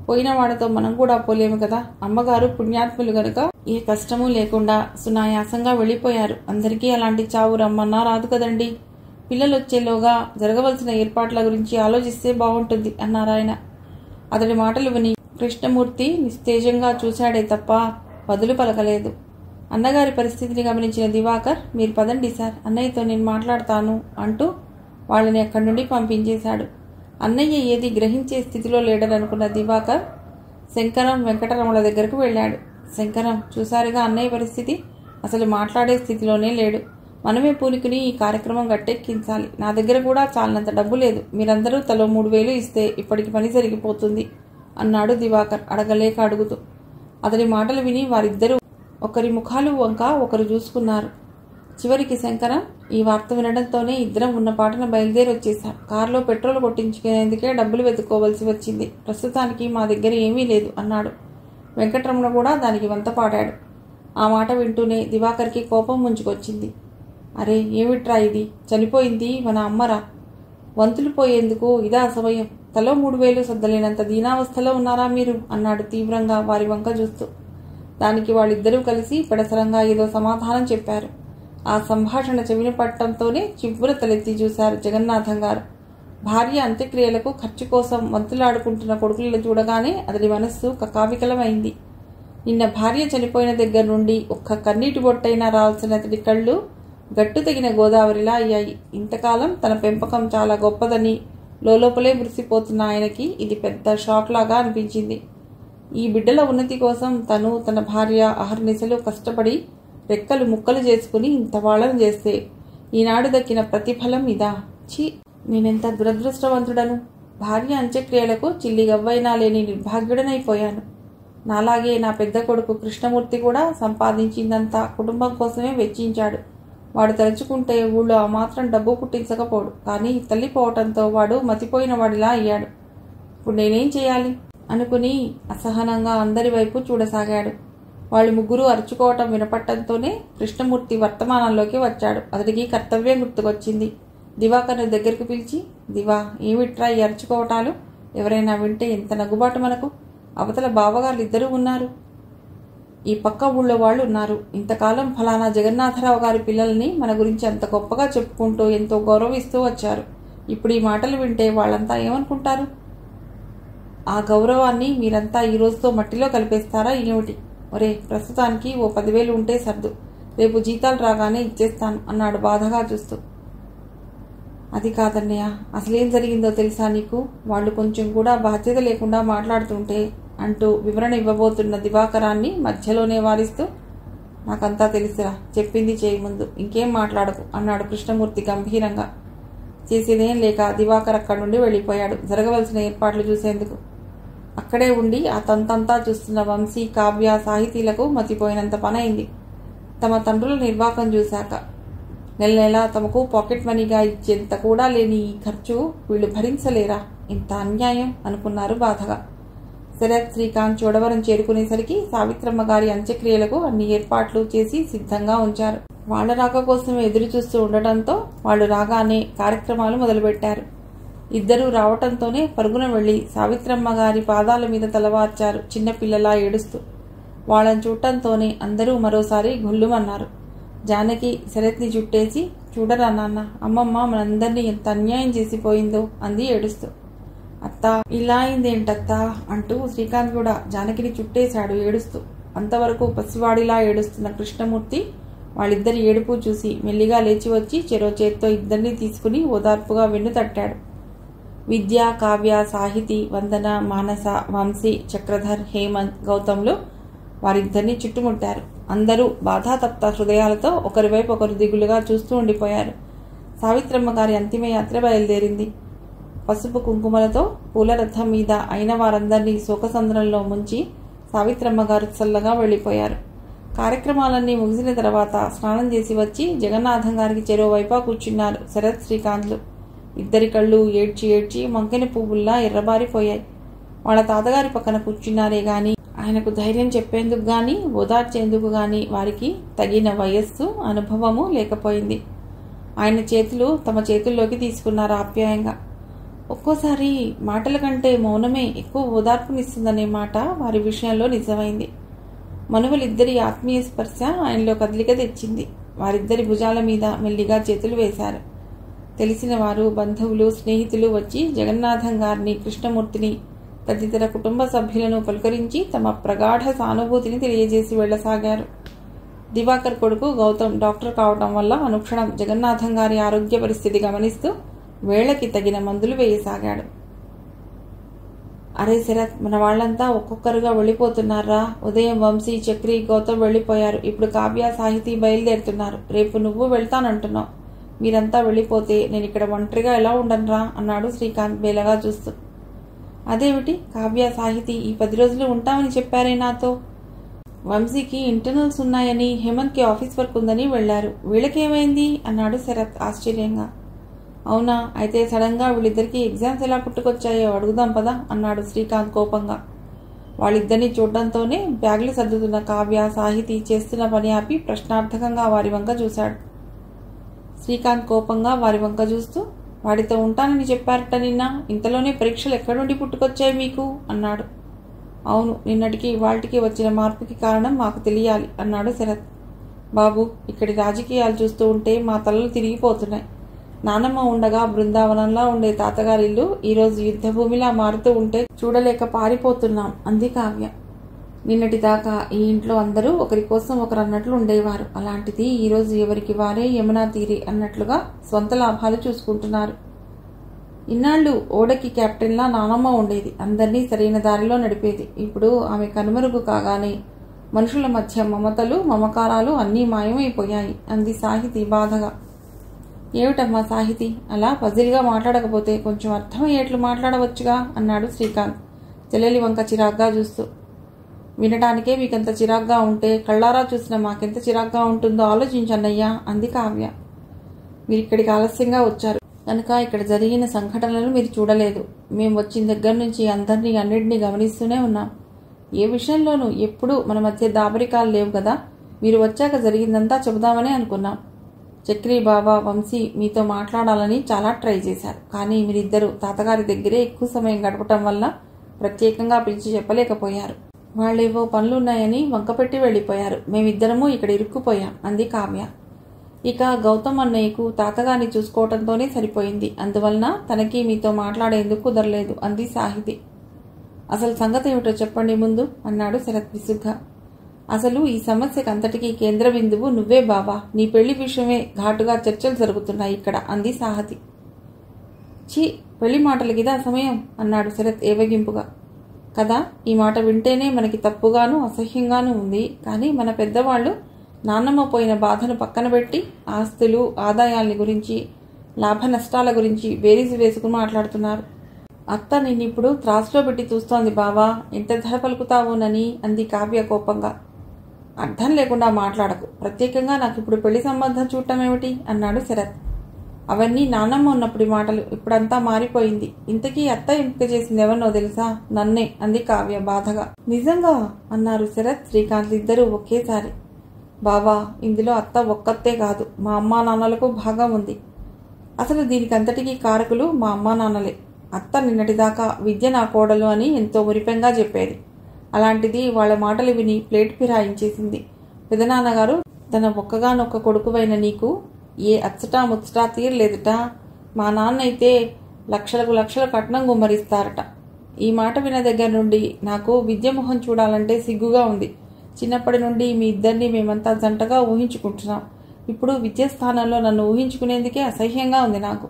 పోయిన వాడితో మనం కూడా పోలేము కదా. అమ్మగారు పుణ్యాత్ములు గనుక ఏ కష్టమూ లేకుండా సునాయాసంగా వెళ్ళిపోయారు. అందరికీ అలాంటి చావు రమ్మన్నా రాదు కదండి. పిల్లలొచ్చేలోగా జరగవలసిన ఏర్పాట్ల గురించి ఆలోచిస్తే బాగుంటుంది అన్నారాయన అతడి మాటలు విని కృష్ణమూర్తి నిస్తేజంగా చూశాడే తప్ప బదులు పలకలేదు. అన్నగారి పరిస్థితిని గమనించిన దివాకర్ మీరు పదండి సార్ అన్నయ్యతో నేను మాట్లాడతాను అంటూ వాళ్ళని అక్కడి నుండి పంపించేశాడు. అన్నయ్య ఏది గ్రహించే స్థితిలో లేడననుకున్న దివాకర్ శంకరం వెంకటరమణ దగ్గరకు వెళ్ళాడు. శంకరం చూసారుగా అన్నయ్య పరిస్థితి? అసలు మాట్లాడే స్థితిలోనే లేడు. మనమే పూనుకుని ఈ కార్యక్రమం గట్టెక్కించాలి. నా దగ్గర కూడా చాలినంత డబ్బు లేదు. మీరందరూ తలో మూడు వేలు ఇస్తే ఇప్పటికి పని జరిగిపోతుంది అన్నాడు దివాకర్ అడగలేక అడుగుతూ. అతని మాటలు విని వారిద్దరూ ఒకరి ముఖాలు వంక ఒకరు చూసుకున్నారు. చివరికి శంకరం ఈ వార్త వినడంతోనే ఇద్దరం ఉన్న పాటన బయలుదేరి వచ్చేసాం కారులో పెట్రోల్ కొట్టించుకునేందుకే డబ్బులు వెతుక్కోవలసి వచ్చింది. ప్రస్తుతానికి మా దగ్గర ఏమీ లేదు అన్నాడు. వెంకటరమణ కూడా దానికి వంత పాడాడు. ఆ మాట వింటూనే దివాకర్కి కోపం ముంచుకొచ్చింది. అరే ఏమిట్రా ఇది? చనిపోయింది మన అమ్మరా. వంతులు పోయేందుకు ఇదా అసమయం తలో మూడు వేలు సద్దలేనంత దీనావస్థలో ఉన్నారా మీరు? అన్నాడు తీవ్రంగా వారి వంక చూస్తూ. దానికి వాళ్ళిద్దరూ కలిసి పెడసరంగా ఏదో సమాధానం చెప్పారు. ఆ సంభాషణ చెవిన పట్టడంతోనే చివ్వుర తలెత్తి చూశారు జగన్నాథం గారు. భార్య అంత్యక్రియలకు ఖర్చు కోసం వంతులాడుకుంటున్న కొడుకులను చూడగానే అతడి మనస్సు కకావికలమైంది. నిన్న భార్య చనిపోయిన దగ్గర నుండి ఒక్క కన్నీటి బొట్టైనా రావాల్సిన అతడి కళ్ళు గట్టు తగిన గోదావరిలా అయ్యాయి. ఇంతకాలం తన పెంపకం చాలా గొప్పదని లోపలే మురిసిపోతున్న ఆయనకి ఇది పెద్ద షాక్ లాగా అనిపించింది. ఈ బిడ్డల ఉన్నతి కోసం తను తన భార్య అహర్నిశలు కష్టపడి రెక్కలు ముక్కలు చేసుకుని ఇంత వాళ్ళను చేస్తే ఈనాడు దక్కిన ప్రతిఫలం ఇదా? ఛీ! నేనెంత దురదృష్టవంతుడను? భార్య అంత్యక్రియలకు చిల్లి గవ్వైనా లేని నిర్భాగ్యుడనైపోయాను. నాలాగే నా పెద్ద కొడుకు కృష్ణమూర్తి కూడా సంపాదించిందంతా కుటుంబం కోసమే వెచ్చించాడు. వాడు తలుచుకుంటే ఊళ్ళో ఆ మాత్రం డబ్బు పుట్టించకపోడు. కానీ తల్లి పోవటంతో వాడు మతిపోయిన వాడిలా అయ్యాడు. ఇప్పుడు నేనేం చేయాలి? అనుకుని అసహనంగా అందరి వైపు చూడసాగాడు. వాళ్ళు ముగ్గురు అరుచుకోవటం వినపట్టంతోనే కృష్ణమూర్తి వర్తమానంలోకి వచ్చాడు. అతడికి కర్తవ్యం గుర్తుకొచ్చింది. దివాకర్ని దగ్గరికి పిలిచి దివా ఏమిట్రా ఈ అరుచుకోవటాలు? ఎవరైనా వింటే ఎంత నగ్గుబాటు మనకు? అవతల బావగారులు ఇద్దరూ ఉన్నారు. ఈ పక్క ఊళ్ళో వాళ్ళు ఉన్నారు. ఇంతకాలం ఫలానా జగన్నాథరావు గారి పిల్లల్ని మన గురించి అంత గొప్పగా చెప్పుకుంటూ ఎంతో గౌరవిస్తూ వచ్చారు. ఇప్పుడు ఈ మాటలు వింటే వాళ్ళంతా ఏమనుకుంటారు? ఆ గౌరవాన్ని మీరంతా ఈ రోజుతో మట్టిలో కలిపేస్తారా ఏమిటి? ఒరే ప్రస్తుతానికి ఓ పదివేలు ఉంటే సర్దు. రేపు జీతాలు రాగానే ఇచ్చేస్తాను అన్నాడు బాధగా చూస్తూ. అది కాదన్నయ్య. అసలేం జరిగిందో తెలుసా నీకు? వాళ్ళు కొంచెం కూడా బాధ్యత లేకుండా మాట్లాడుతుంటే అంటూ వివరణ ఇవ్వబోతున్న దివాకరాన్ని మధ్యలోనే వారిస్తూ నాకంతా తెలుసురా చెప్పింది చేయి ముందు ఇంకేం మాట్లాడకు అన్నాడు కృష్ణమూర్తి గంభీరంగా. చేసేదేం లేక దివాకర్ అక్కడి నుండి వెళ్ళిపోయాడు జరగవలసిన ఏర్పాట్లు చూసేందుకు. అక్కడే ఉండి ఆ తంతంతా చూస్తున్న వంశీ కావ్య సాహితీలకు మతిపోయినంత పనైంది. తమ తండ్రుల నిర్వాకం చూశాక నెల నెల తమకు పాకెట్ మనీగా ఇచ్చేంత కూడా లేని ఈ ఖర్చు వీళ్ళు భరించలేరా? ఇంత అన్యాయం అనుకున్నారు బాధగా. శరత్ శ్రీకాంత్ చోడవరం చేరుకునేసరికి సావిత్రమ్మ గారి అంత్యక్రియలకు అన్ని ఏర్పాట్లు చేసి సిద్ధంగా ఉంచారు. వాళ్ళ రాక కోసం ఎదురు చూస్తూ ఉండటంతో వాళ్ళు రాగానే కార్యక్రమాలు మొదలుపెట్టారు. ఇద్దరూ రావటంతోనే పరుగున వెళ్ళి సావిత్రమ్మ గారి పాదాల మీద తలవార్చారు చిన్నపిల్లలా ఏడుస్తూ. వాళ్ళని చూడటంతోనే అందరూ మరోసారి గుళ్ళుమన్నారు జానకి శరత్ని చుట్టేసి చూడరా నాన్న అమ్మమ్మ మనందరినీ ఎంత అన్యాయం చేసిపోయిందో అంది ఏడుస్తూ. అత్త ఇలా అయిందేంటత్తా? అంటూ శ్రీకాంత్ కూడా జానకిని చుట్టేశాడు ఏడుస్తూ. అంతవరకు పసివాడిలా ఏడుస్తున్న కృష్ణమూర్తి వాళ్ళిద్దరి ఏడుపు చూసి మెల్లిగా లేచి వచ్చి చెరో చేత్తో ఇద్దరిని తీసుకుని ఓదార్పుగా వెన్ను తట్టాడు. విద్య కావ్య సాహితి వందన మానస వంశీ చక్రధర్ హేమంత్ గౌతమ్లు వారిద్దరిని చుట్టుముట్టారు. అందరూ బాధాతప్త హృదయాలతో ఒకరివైపు ఒకరు దిగులుగా చూస్తూ ఉండిపోయారు. సావిత్రమ్మ గారి అంతిమయాత్ర బయలుదేరింది. పసుపు కుంకుమలతో పూలరథం మీద అయిన వారందరినీ శోకసంద్రంలో ముంచి సావిత్రమ్మ గారు చల్లగా వెళ్ళిపోయారు. కార్యక్రమాలన్నీ ముగిసిన తర్వాత స్నానం చేసి వచ్చి జగన్నాథం గారికి చెరోవైపా కూర్చున్నారు శరత్ శ్రీకాంత్లు. ఇద్దరి కళ్ళు ఏడ్చి ఏడ్చి మంకెన పువ్వుల్లా ఎర్రబారిపోయాయి. వాళ్ళ తాతగారి పక్కన కూర్చున్నారే గాని ఆయనకు ధైర్యం చెప్పేందుకు కానీ ఓదార్చేందుకు కానీ వారికి తగిన వయస్సు అనుభవము లేకపోయింది. ఆయన చేతులు తమ చేతుల్లోకి తీసుకున్నారు ఆప్యాయంగా. ఒక్కోసారి మాటల కంటే మౌనమే ఎక్కువ ఓదార్పునిస్తుందనే మాట వారి విషయంలో నిజమైంది. మనువులిద్దరి ఆత్మీయ స్పర్శ ఆయనలో కదలిక తెచ్చింది. వారిద్దరి భుజాల మీద మెల్లిగా చేతులు వేశారు. తెలిసిన వారు బంధువులు స్నేహితులు వచ్చి జగన్నాథం గారిని కృష్ణమూర్తిని తదితర కుటుంబ సభ్యులను పలుకరించి తమ ప్రగాఢ సానుభూతిని తెలియజేసి వెళ్ళసాగారు దివాకర్ కొడుకు గౌతమ్ డాక్టర్ కావటం వల్ల అనుక్షణం జగన్నాథం గారి ఆరోగ్య పరిస్థితి గమనిస్తూ వేళకి తగిన మందులు వేయసాగాడు. అరే శరత్ మన వాళ్ళంతా ఒక్కొక్కరుగా వెళ్ళిపోతున్నారా? ఉదయం వంశీ చక్రి గౌతమ్ వెళ్ళిపోయారు. ఇప్పుడు కావ్య సాహితీ బయలుదేరుతున్నారు. రేపు నువ్వు వెళ్తానంటున్నావు. మీరంతా వెళ్ళిపోతే నేను ఇక్కడ ఒంటరిగా ఎలా ఉండనురా? అన్నాడు శ్రీకాంత్ బేలగా చూస్తూ. అదేమిటి? కావ్య సాహితీ ఈ పది రోజులు ఉంటామని చెప్పారే నాతో. వంశీకి ఇంటర్నల్స్ ఉన్నాయని హేమంత్కి ఆఫీస్ వర్క్ ఉందని వెళ్ళారు వీళ్ళకేమైంది? అన్నాడు శరత్ ఆశ్చర్యంగా. అవునా? అయితే సడన్గా వీళ్ళిద్దరికీ ఎగ్జామ్స్ ఎలా పుట్టుకొచ్చాయో అడుగుదాం పదా? అన్నాడు శ్రీకాంత్ కోపంగా. వాళ్ళిద్దరిని చూడడంతోనే బ్యాగులు సర్దుతున్న కావ్య సాహితీ చేస్తున్న పని ఆపి ప్రశ్నార్థకంగా వారి వంక చూశాడు. శ్రీకాంత్ కోపంగా వారి వంక చూస్తూ వాడితో ఉంటానని చెప్పారట నిన్న. ఇంతలోనే పరీక్షలు ఎక్కడుండి పుట్టుకొచ్చాయి మీకు? అన్నాడు. అవును నిన్నటికి వాటికి వచ్చిన మార్పుకి కారణం మాకు తెలియాలి అన్నాడు శరత్. బాబు ఇక్కడి రాజకీయాలు చూస్తూ ఉంటే మా తలలు తిరిగిపోతున్నాయి. నానమ్మ ఉండగా బృందావనంలా ఉండే తాతగారిల్లు ఈరోజు యుద్ధభూమిలా మారుతూ ఉంటే చూడలేక పారిపోతున్నాం అంది కావ్య. నిన్నటి దాకా ఈ ఇంట్లో అందరూ ఒకరి కోసం ఒకరు అన్నట్లు ఉండేవారు. అలాంటిది ఈరోజు ఎవరికి వారే యమునా తీరి అన్నట్లుగా స్వంత లాభాలు చూసుకుంటున్నారు. ఇన్నాళ్ళు ఓడకి కెప్టెన్లా నానమ్మ ఉండేది. అందరినీ సరైన దారిలో నడిపేది. ఇప్పుడు ఆమె కనుమరుగు కాగానే మనుషుల మధ్య మమతలు మమకారాలు అన్నీ మాయమైపోయాయి. అంది సాహితి బాధగా. ఏమిటమ్మా సాహితి? అలా పజిల్గా మాట్లాడకపోతే కొంచెం అర్థమయ్యేట్లు మాట్లాడవచ్చుగా? అన్నాడు శ్రీకాంత్. చెల్లెలి వంక చిరాగ్గా చూస్తూ. వినడానికే మీకెంత చిరాగ్గా ఉంటే కళ్ళారా చూసిన మాకెంత చిరాగ్గా ఉంటుందో ఆలోచించన్నయ్యా అంది కావ్య. మీరు ఇక్కడికి ఆలస్యంగా వచ్చారు. కనుక ఇక్కడ జరిగిన సంఘటనలు మీరు చూడలేదు. మేము వచ్చిన దగ్గర నుంచి అందరినీ అన్నింటినీ గమనిస్తూనే ఉన్నాం. ఏ విషయంలోనూ ఎప్పుడూ మన మధ్య దాబరికాలు లేవు కదా? మీరు వచ్చాక జరిగిందంతా చెబుదామని అనుకున్నాం. చక్రి బాబా వంశీ మీతో మాట్లాడాలని చాలా ట్రై చేశారు. కానీ మీరిద్దరూ తాతగారి దగ్గరే ఎక్కువ సమయం గడపటం వల్ల ప్రత్యేకంగా పిలిచి చెప్పలేకపోయారు. వాళ్ళేవో పనులున్నాయని వంకపెట్టి వెళ్ళిపోయారు. మేమిద్దరము ఇక్కడ ఇరుక్కుపోయాం. అంది కావ్య. ఇక గౌతమ్ అన్నయ్యకు తాతగారిని చూసుకోవటంతోనే సరిపోయింది. అందువలన తనకి మీతో మాట్లాడేందుకు కుదరలేదు అంది సాహితి. అసలు సంగతి ఏమిటో చెప్పండి ముందు అన్నాడు శరత్ విసుగ్గా. అసలు ఈ సమస్యకు అంతటికీ కేంద్ర బిందువు నువ్వే బాబా నీ పెళ్ళి విషయమే ఘాటుగా చర్చలు జరుగుతున్నాయి ఇక్కడ అంది సాహతి. ఛీ పెళ్ళి మాటలకిదా సమయం అన్నాడు శరత్ ఏవగింపుగా. కదా? ఈ మాట వింటేనే మనకి తప్పుగాను అసహ్యంగానూ ఉంది. కానీ మన పెద్దవాళ్ళు నాన్నమ్మ పోయిన బాధను పక్కన పెట్టి ఆస్తులు ఆదాయాల్ని గురించి లాభ నష్టాల గురించి బేరీజు వేసుకుని మాట్లాడుతున్నారు. అత్త నిన్నిప్పుడు త్రాసులో పెట్టి చూస్తోంది బావా. ఎంత ధర పలుకుతావోనని అంది కావ్య కోపంగా. అర్థం లేకుండా మాట్లాడకు. ప్రత్యేకంగా నాకు ఇప్పుడు పెళ్ళి సంబంధం చూడటం ఏమిటి అన్నాడు శరత్. అవన్నీ నాన్నమ్మ ఉన్నప్పుడు మాటలు ఇప్పుడంతా మారిపోయింది. ఇంతకీ అత్త ఎంపిక చేసింది ఎవరినో తెలుసా? నన్నే అంది కావ్య బాధగా. నిజంగా? అన్నారు శరత్ శ్రీకాంత్ ఇద్దరూ ఒకేసారి. బావా ఇందులో అత్త ఒక్కతే కాదు మా అమ్మా నాన్నలకు భాగం ఉంది. అసలు దీనికి అంతటికీ కారకులు మా అమ్మా నాన్నలే. అత్త నిన్నటిదాకా విద్య నా కోడలు అని ఎంతో మురిపెంగా చెప్పేది. అలాంటిది వాళ్ళ మాటలు విని ప్లేట్ ఫిరాయించేసింది. పెదనాన్నగారు తన ఒక్కగానొక్క కొడుకువైన నీకు ఏ అచ్చటా ముచ్చటా తీరలేదుట. మా నాన్న అయితే లక్షలకు లక్షల కట్నం గుమ్మరిస్తారట. ఈ మాట విన్న దగ్గర నుండి నాకు విద్య మొహం చూడాలంటే సిగ్గుగా ఉంది. చిన్నప్పటి నుండి మీ ఇద్దరిని మేమంతా జంటగా ఊహించుకుంటున్నాం. ఇప్పుడు విద్యా స్థానంలో నన్ను ఊహించుకునేందుకే అసహ్యంగా ఉంది నాకు.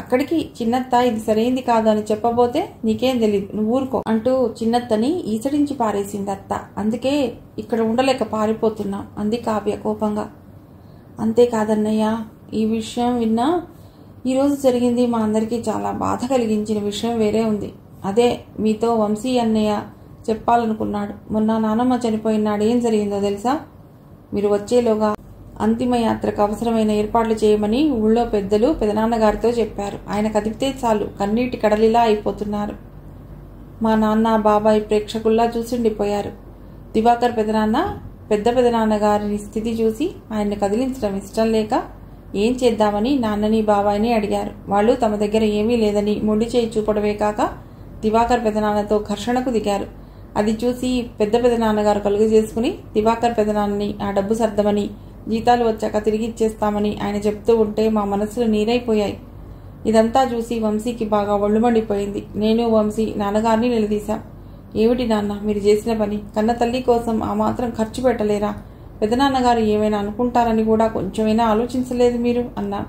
అక్కడికి చిన్నత్త ఇది సరైంది కాదు అని చెప్పబోతే నీకేం తెలియదు నువ్వు ఊరుకో అంటూ చిన్నత్తని ఈసడించి పారేసింది అత్త అందుకే ఇక్కడ ఉండలేక పారిపోతున్నాం అంది కావ్య కోపంగా. అంతేకాదన్నయ్య ఈ విషయం విన్నా ఈరోజు జరిగింది మా అందరికీ చాలా బాధ కలిగించిన విషయం వేరే ఉంది. అదే మీతో వంశీ అన్నయ్య చెప్పాలనుకున్నాడు. మొన్న నానమ్మ చనిపోయినాడు ఏం జరిగిందో తెలుసా? మీరు వచ్చేలోగా అంతిమ యాత్రకు అవసరమైన ఏర్పాట్లు చేయమని ఊళ్ళో పెద్దలు పెదనాన్నగారితో చెప్పారు. ఆయన కదిపితే చాలు కన్నీటి కడలిలా అయిపోతున్నారు. మా నాన్న బాబాయ్ ప్రేక్షకుల్లా చూసిండిపోయారు. దివాకర్ పెదనాన్న పెద్ద పెదనాన్నగారి స్థితి చూసి ఆయన్ని కదిలించడం ఇష్టం లేక ఏం చేద్దామని నాన్నని బాబాయిని అడిగారు. వాళ్ళు తమ దగ్గర ఏమీ లేదని మొండి చేయి చూపడమే కాక దివాకర్ పెదనాన్నతో ఘర్షణకు దిగారు. అది చూసి పెద్ద పెదనాన్నగారు కలుగు చేసుకుని దివాకర్ పెదనాన్నని ఆ డబ్బు సర్దమని జీతాలు వచ్చాక తిరిగి ఇచ్చేస్తామని ఆయన చెప్తూ ఉంటే మా మనసులు నీరైపోయాయి. ఇదంతా చూసి వంశీకి బాగా ఒళ్ళు మండిపోయింది. నేను వంశీ నాన్నగారిని నిలదీశాం. ఏమిటి నాన్న? మీరు చేసిన పని. కన్న తల్లి కోసం ఆ మాత్రం ఖర్చు పెట్టలేరా? పెదనాన్నగారు ఏమైనా అనుకుంటారని కూడా కొంచెమైనా ఆలోచించలేదు మీరు? అన్నా.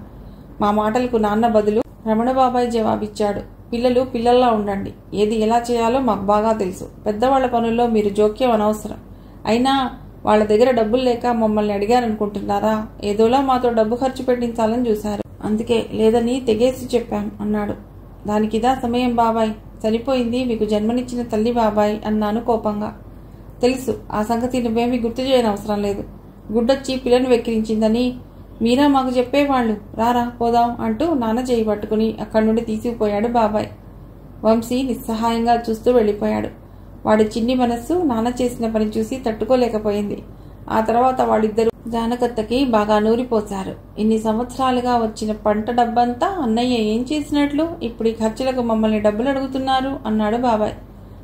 మా మాటలకు నాన్న బదులు రమణ బాబాయ్ జవాబిచ్చాడు. పిల్లలు పిల్లల్లా ఉండండి. ఏది ఎలా చేయాలో మాకు బాగా తెలుసు. పెద్దవాళ్ళ పనుల్లో మీరు జోక్యం అనవసరం. అయినా వాళ్ళ దగ్గర డబ్బులు లేక మమ్మల్ని అడిగారనుకుంటున్నారా? ఏదోలా మాతో డబ్బు ఖర్చు పెట్టించాలని చూశారు. అందుకే లేదని తెగేసి చెప్పాం అన్నాడు. దానికిదా సమయం బాబాయ్? చనిపోయింది మీకు జన్మనిచ్చిన తల్లి బాబాయ్ అన్నాను కోపంగా. తెలుసు ఆ సంగతి నువ్వేమీ గుర్తు చేయని అవసరం లేదు. గుడ్డొచ్చి పిల్లను వెక్కిరించిందని మీరా మాకు చెప్పేవాళ్ళు. రారా పోదాం అంటూ నాన్న చేయి పట్టుకుని అక్కడి నుండి తీసుకుపోయాడు బాబాయ్. వంశీ నిస్సహాయంగా చూస్తూ వెళ్ళిపోయాడు. వాడి చిన్ని మనస్సు నాన్న చేసిన పని చూసి తట్టుకోలేకపోయింది. ఆ తర్వాత వాళ్ళిద్దరూ జానకత్తకి బాగా నూరిపోశారు. ఇన్ని సంవత్సరాలుగా వచ్చిన పంట డబ్బంతా అన్నయ్య ఏం చేసినట్లు? ఇప్పుడు ఈ ఖర్చులకు మమ్మల్ని డబ్బులు అడుగుతున్నారు అన్నాడు బాబాయ్.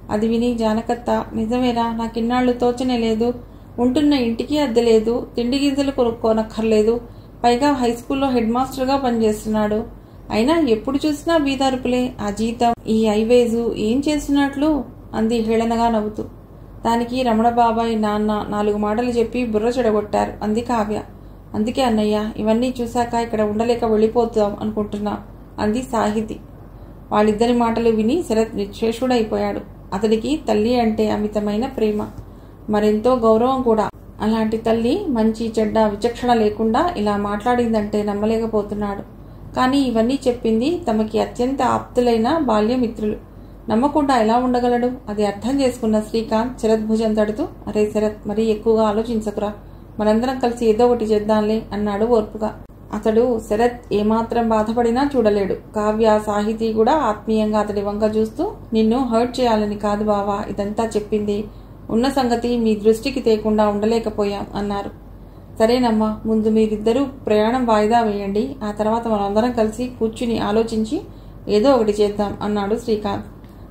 అది విని జానకత్త నిజమేరా నాకిన్నాళ్ళు తోచనే లేదు. ఉంటున్న ఇంటికి అద్దె లేదు. తిండి గింజలు కొనుక్కోనక్కర్లేదు. పైగా హై స్కూల్లో హెడ్ మాస్టర్గా పనిచేస్తున్నాడు. అయినా ఎప్పుడు చూసినా బీదారుపులే. ఆ జీతం ఈ ఐవేజు ఏం చేస్తున్నట్లు? అంది హేళనగా నవ్వుతూ. దానికి రమణ బాబాయ్ నాన్న నాలుగు మాటలు చెప్పి బుర్ర చెడగొట్టారు. అంది కావ్య. అందుకే అన్నయ్య ఇవన్నీ చూశాక ఇక్కడ ఉండలేక వెళ్ళిపోతాం అనుకుంటున్నా అంది సాహితి. వాళ్ళిద్దరి మాటలు విని శరత్ నిశ్చేషుడైపోయాడు అతడికి తల్లి అంటే అమితమైన ప్రేమ. మరెంతో గౌరవం కూడా. అలాంటి తల్లి మంచి చెడ్డ విచక్షణ లేకుండా ఇలా మాట్లాడిందంటే నమ్మలేకపోతున్నాడు. కానీ ఇవన్నీ చెప్పింది తమకి అత్యంత ఆప్తులైన బాల్యమిత్రులు. నమ్మకుండా ఎలా ఉండగలడు? అది అర్థం చేసుకున్న శ్రీకాంత్ శరత్ భుజం తడుతూ అరే శరత్ మరీ ఎక్కువగా ఆలోచించకురా. మనందరం కలిసి ఏదో ఒకటి చేద్దాంలే అన్నాడు ఓర్పుగా. అతడు శరత్ ఏమాత్రం బాధపడినా చూడలేడు. కావ్య సాహితీ కూడా ఆత్మీయంగా అతడి వంక చూస్తూ నిన్ను హర్ట్ చేయాలని కాదు బావా ఇదంతా చెప్పింది. ఉన్న సంగతి మీ దృష్టికి తేకుండా ఉండలేకపోయాం అన్నారు. సరేనమ్మా ముందు మీరిద్దరూ ప్రయాణం వాయిదా వేయండి. ఆ తర్వాత మనందరం కలిసి కూర్చుని ఆలోచించి ఏదో ఒకటి చేద్దాం అన్నాడు శ్రీకాంత్.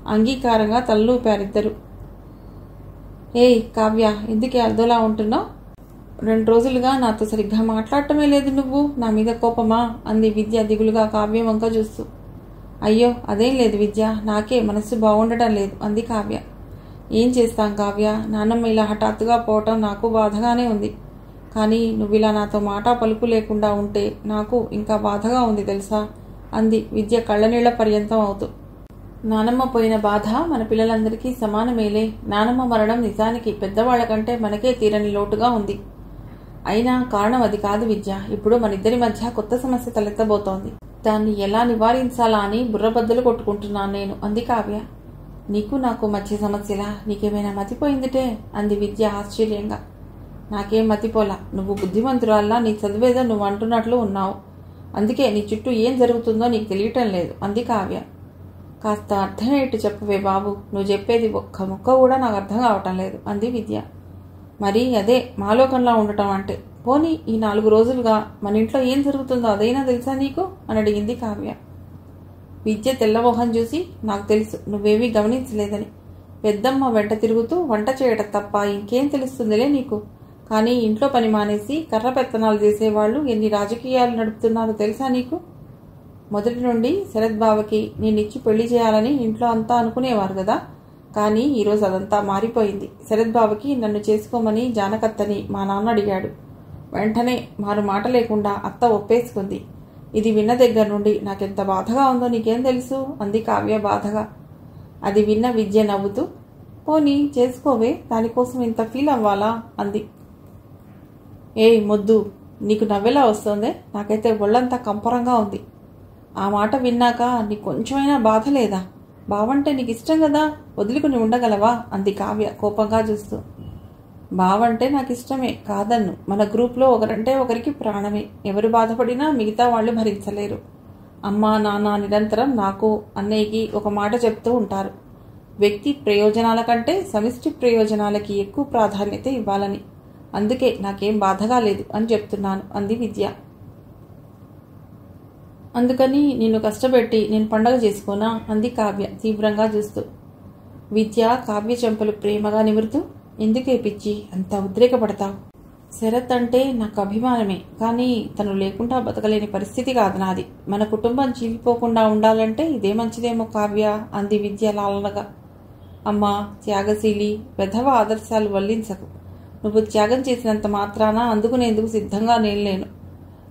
అంగీకారంగా తల్లూపారిద్దరు. ఏయ్ కావ్య ఎందుకే అర్ధోలా ఉంటున్నావు? రెండు రోజులుగా నాతో సరిగ్గా మాట్లాడటమే లేదు నువ్వు. నా మీద కోపమా? అంది విద్య దిగులుగా కావ్య వంక చూస్తూ. అయ్యో అదేం లేదు విద్య. నాకే మనస్సు బాగుండటం లేదు అంది కావ్య. ఏం చేస్తాం కావ్య? నాన్నమ్మ ఇలా హఠాత్తుగా పోవటం నాకు బాధగానే ఉంది. కానీ నువ్వు ఇలా నాతో మాట పలుకు లేకుండా ఉంటే నాకు ఇంకా బాధగా ఉంది తెలుసా? అంది విద్య కళ్ళనీళ్ళ పర్యంతం అవుతూ. నానమ్మ పోయిన బాధ మన పిల్లలందరికీ సమానమేలే. నానమ్మ మరణం నిజానికి పెద్దవాళ్ళ కంటే మనకే తీరని లోటుగా ఉంది. అయినా కారణం అది కాదు విద్య. ఇప్పుడు మనిద్దరి మధ్య కొత్త సమస్య తలెత్తబోతోంది. దాన్ని ఎలా నివారించాలా అని బుర్రబద్దలు కొట్టుకుంటున్నాను నేను. అంది కావ్య. నీకు నాకు మధ్య సమస్యలా? నీకేమైనా మతిపోయిందిటే? అంది విద్య ఆశ్చర్యంగా. నాకేం మతిపోలా? నువ్వు బుద్ధిమంతురాల్లా నీ చదివేదో నువ్వు అంటున్నట్లు ఉన్నావు. అందుకే నీ చుట్టూ ఏం జరుగుతుందో నీకు తెలియటం లేదు. అంది కావ్య. కాస్త అర్థమయ్యేట్టు చెప్పవే బాబు? నువ్వు చెప్పేది ఒక్క ముక్క కూడా నాకు అర్థం కావటం లేదు అంది విద్య. మరి అదే మాలోకంలా ఉండటం అంటే. పోనీ ఈ నాలుగు రోజులుగా మన ఇంట్లో ఏం జరుగుతుందో అదైనా తెలుసా నీకు? అని అడిగింది కావ్య. విద్య తెల్లమోహం చూసి నాకు తెలుసు నువ్వేమీ గమనించలేదని. పెద్దమ్మ వెంట తిరుగుతూ వంట చేయటం తప్ప ఇంకేం తెలుస్తుందిలే నీకు? కానీ ఇంట్లో పని మానేసి కర్ర పెత్తనాలు చేసేవాళ్ళు ఎన్ని రాజకీయాలు నడుపుతున్నారో తెలుసా నీకు? మొదటి నుండి శరత్ బావకి నేనిచ్చి పెళ్ళి చేయాలని ఇంట్లో అంతా అనుకునేవారు కదా. కానీ ఈరోజు అదంతా మారిపోయింది. శరత్ బావకి నన్ను చేసుకోమని జానకత్తని మా నాన్న అడిగాడు. వెంటనే మారు మాట లేకుండా అత్త ఒప్పేసుకుంది. ఇది విన్న దగ్గర నుండి నాకెంత బాధగా ఉందో నీకేం తెలుసు? అంది కావ్య బాధగా. అది విన్న విద్య నవ్వుతూ పోనీ చేసుకోవే దానికోసం ఇంత ఫీల్ అవ్వాలా? అంది. ఏయ్ మొద్దు నీకు నవ్వెలా వస్తుందే? నాకైతే ఒళ్ళంతా కంపరంగా ఉంది. ఆ మాట విన్నాక నీకు కొంచెమైనా బాధ లేదా? బావంటే నీకు ఇష్టం కదా? వదులుకుని ఉండగలవా? అంది కావ్య కోపంగా చూస్తూ. బావంటే నాకు ఇష్టమే కాదన్ను. మన గ్రూప్లో ఒకరంటే ఒకరికి ప్రాణమే. ఎవరు బాధపడినా మిగతా వాళ్ళు భరించలేరు. అమ్మా నాన్న నిరంతరం నాకు అన్నయ్యకి ఒక మాట చెప్తూ ఉంటారు. వ్యక్తి ప్రయోజనాల కంటే సమిష్టి ప్రయోజనాలకి ఎక్కువ ప్రాధాన్యత ఇవ్వాలని. అందుకే నాకేం బాధగా లేదు అని చెప్తున్నాను అంది విద్య. అందుకని నిన్ను కష్టపెట్టి నేను పండగ చేసుకోనా అంది కావ్య తీవ్రంగా చూస్తూ. విద్య కావ్య చెంపలు ప్రేమగా నిమురుతూ ఎందుకే పిచ్చి అంత ఉద్రేకపడతావు? శరత్ అంటే నాకు అభిమానమే కానీ తను లేకుండా బతకలేని పరిస్థితి కాదు నాది. మన కుటుంబం చీలిపోకుండా ఉండాలంటే ఇదే మంచిదేమో కావ్య అంది విద్య లాలనగా. అమ్మా త్యాగశీలి వెధవ ఆదర్శాలు వల్లించకు. నువ్వు త్యాగం చేసినంత మాత్రాన అందుకునేందుకు సిద్ధంగా నేను లేను.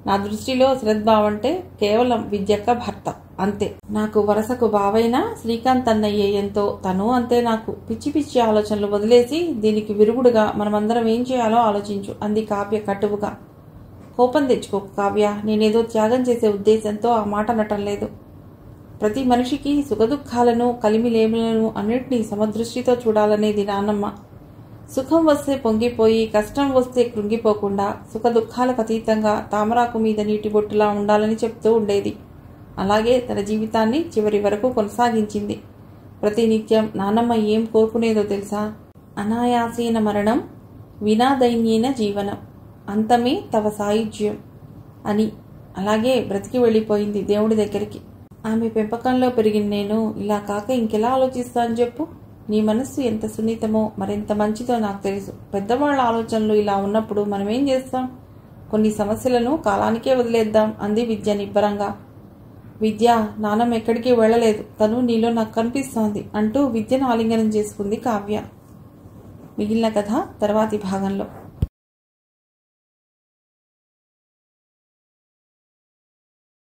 నా దృష్టిలో శరత్ అంటే కేవలం విద్యక్క భర్త అంతే. నాకు వరసకు బావైనా శ్రీకాంత్ అన్నయ్య ఎంతో తను అంతే నాకు. పిచ్చి పిచ్చి ఆలోచనలు వదిలేసి దీనికి విరుగుడుగా మనమందరం ఏం చేయాలో ఆలోచించు అంది కావ్య కటువుగా. కోపం తెచ్చుకో కావ్య నేనేదో త్యాగం చేసే ఉద్దేశంతో ఆ మాట అనటం లేదు. ప్రతి మనిషికి సుఖదుఖాలను కలిమిలేములను అన్నిటినీ సమదృష్టితో చూడాలనేది నాన్నమ్మ సుఖం వస్తే పొంగిపోయి కష్టం వస్తే కృంగిపోకుండా సుఖ దుఃఖాలకు అతీతంగా తామరాకు మీద నీటి బొట్టులా ఉండాలని చెప్తూ ఉండేది. అలాగే తన జీవితాన్ని చివరి వరకు కొనసాగించింది. ప్రతినిత్యం నానమ్మ ఏం కోరుకునేదో తెలుసా? అనాయాసీన మరణం వినాదైన్యైన జీవనం. అంతమే తవ సాయుధ్యం అని. అలాగే బ్రతికి వెళ్ళిపోయింది దేవుడి దగ్గరికి. ఆమె పెంపకంలో పెరిగిన నేను ఇలా కాక ఇంకెలా ఆలోచిస్తాను చెప్పు? నీ మనస్సు ఎంత సున్నితమో మరెంత మంచిదో నాకు తెలుసు. పెద్దవాళ్ళ ఆలోచనలు ఇలా ఉన్నప్పుడు మనం ఏం చేస్తాం? కొన్ని సమస్యలను కాలానికే వదిలేద్దాం అంది విద్య నిబ్బరంగా. విద్య నానం ఎక్కడికి వెళ్ళలేదు. తను నీలో నాకు కనిపిస్తోంది అంటూ విద్యను ఆలింగనం చేసుకుంది కావ్య. మిగిలిన కథ తర్వాతి భాగంలో.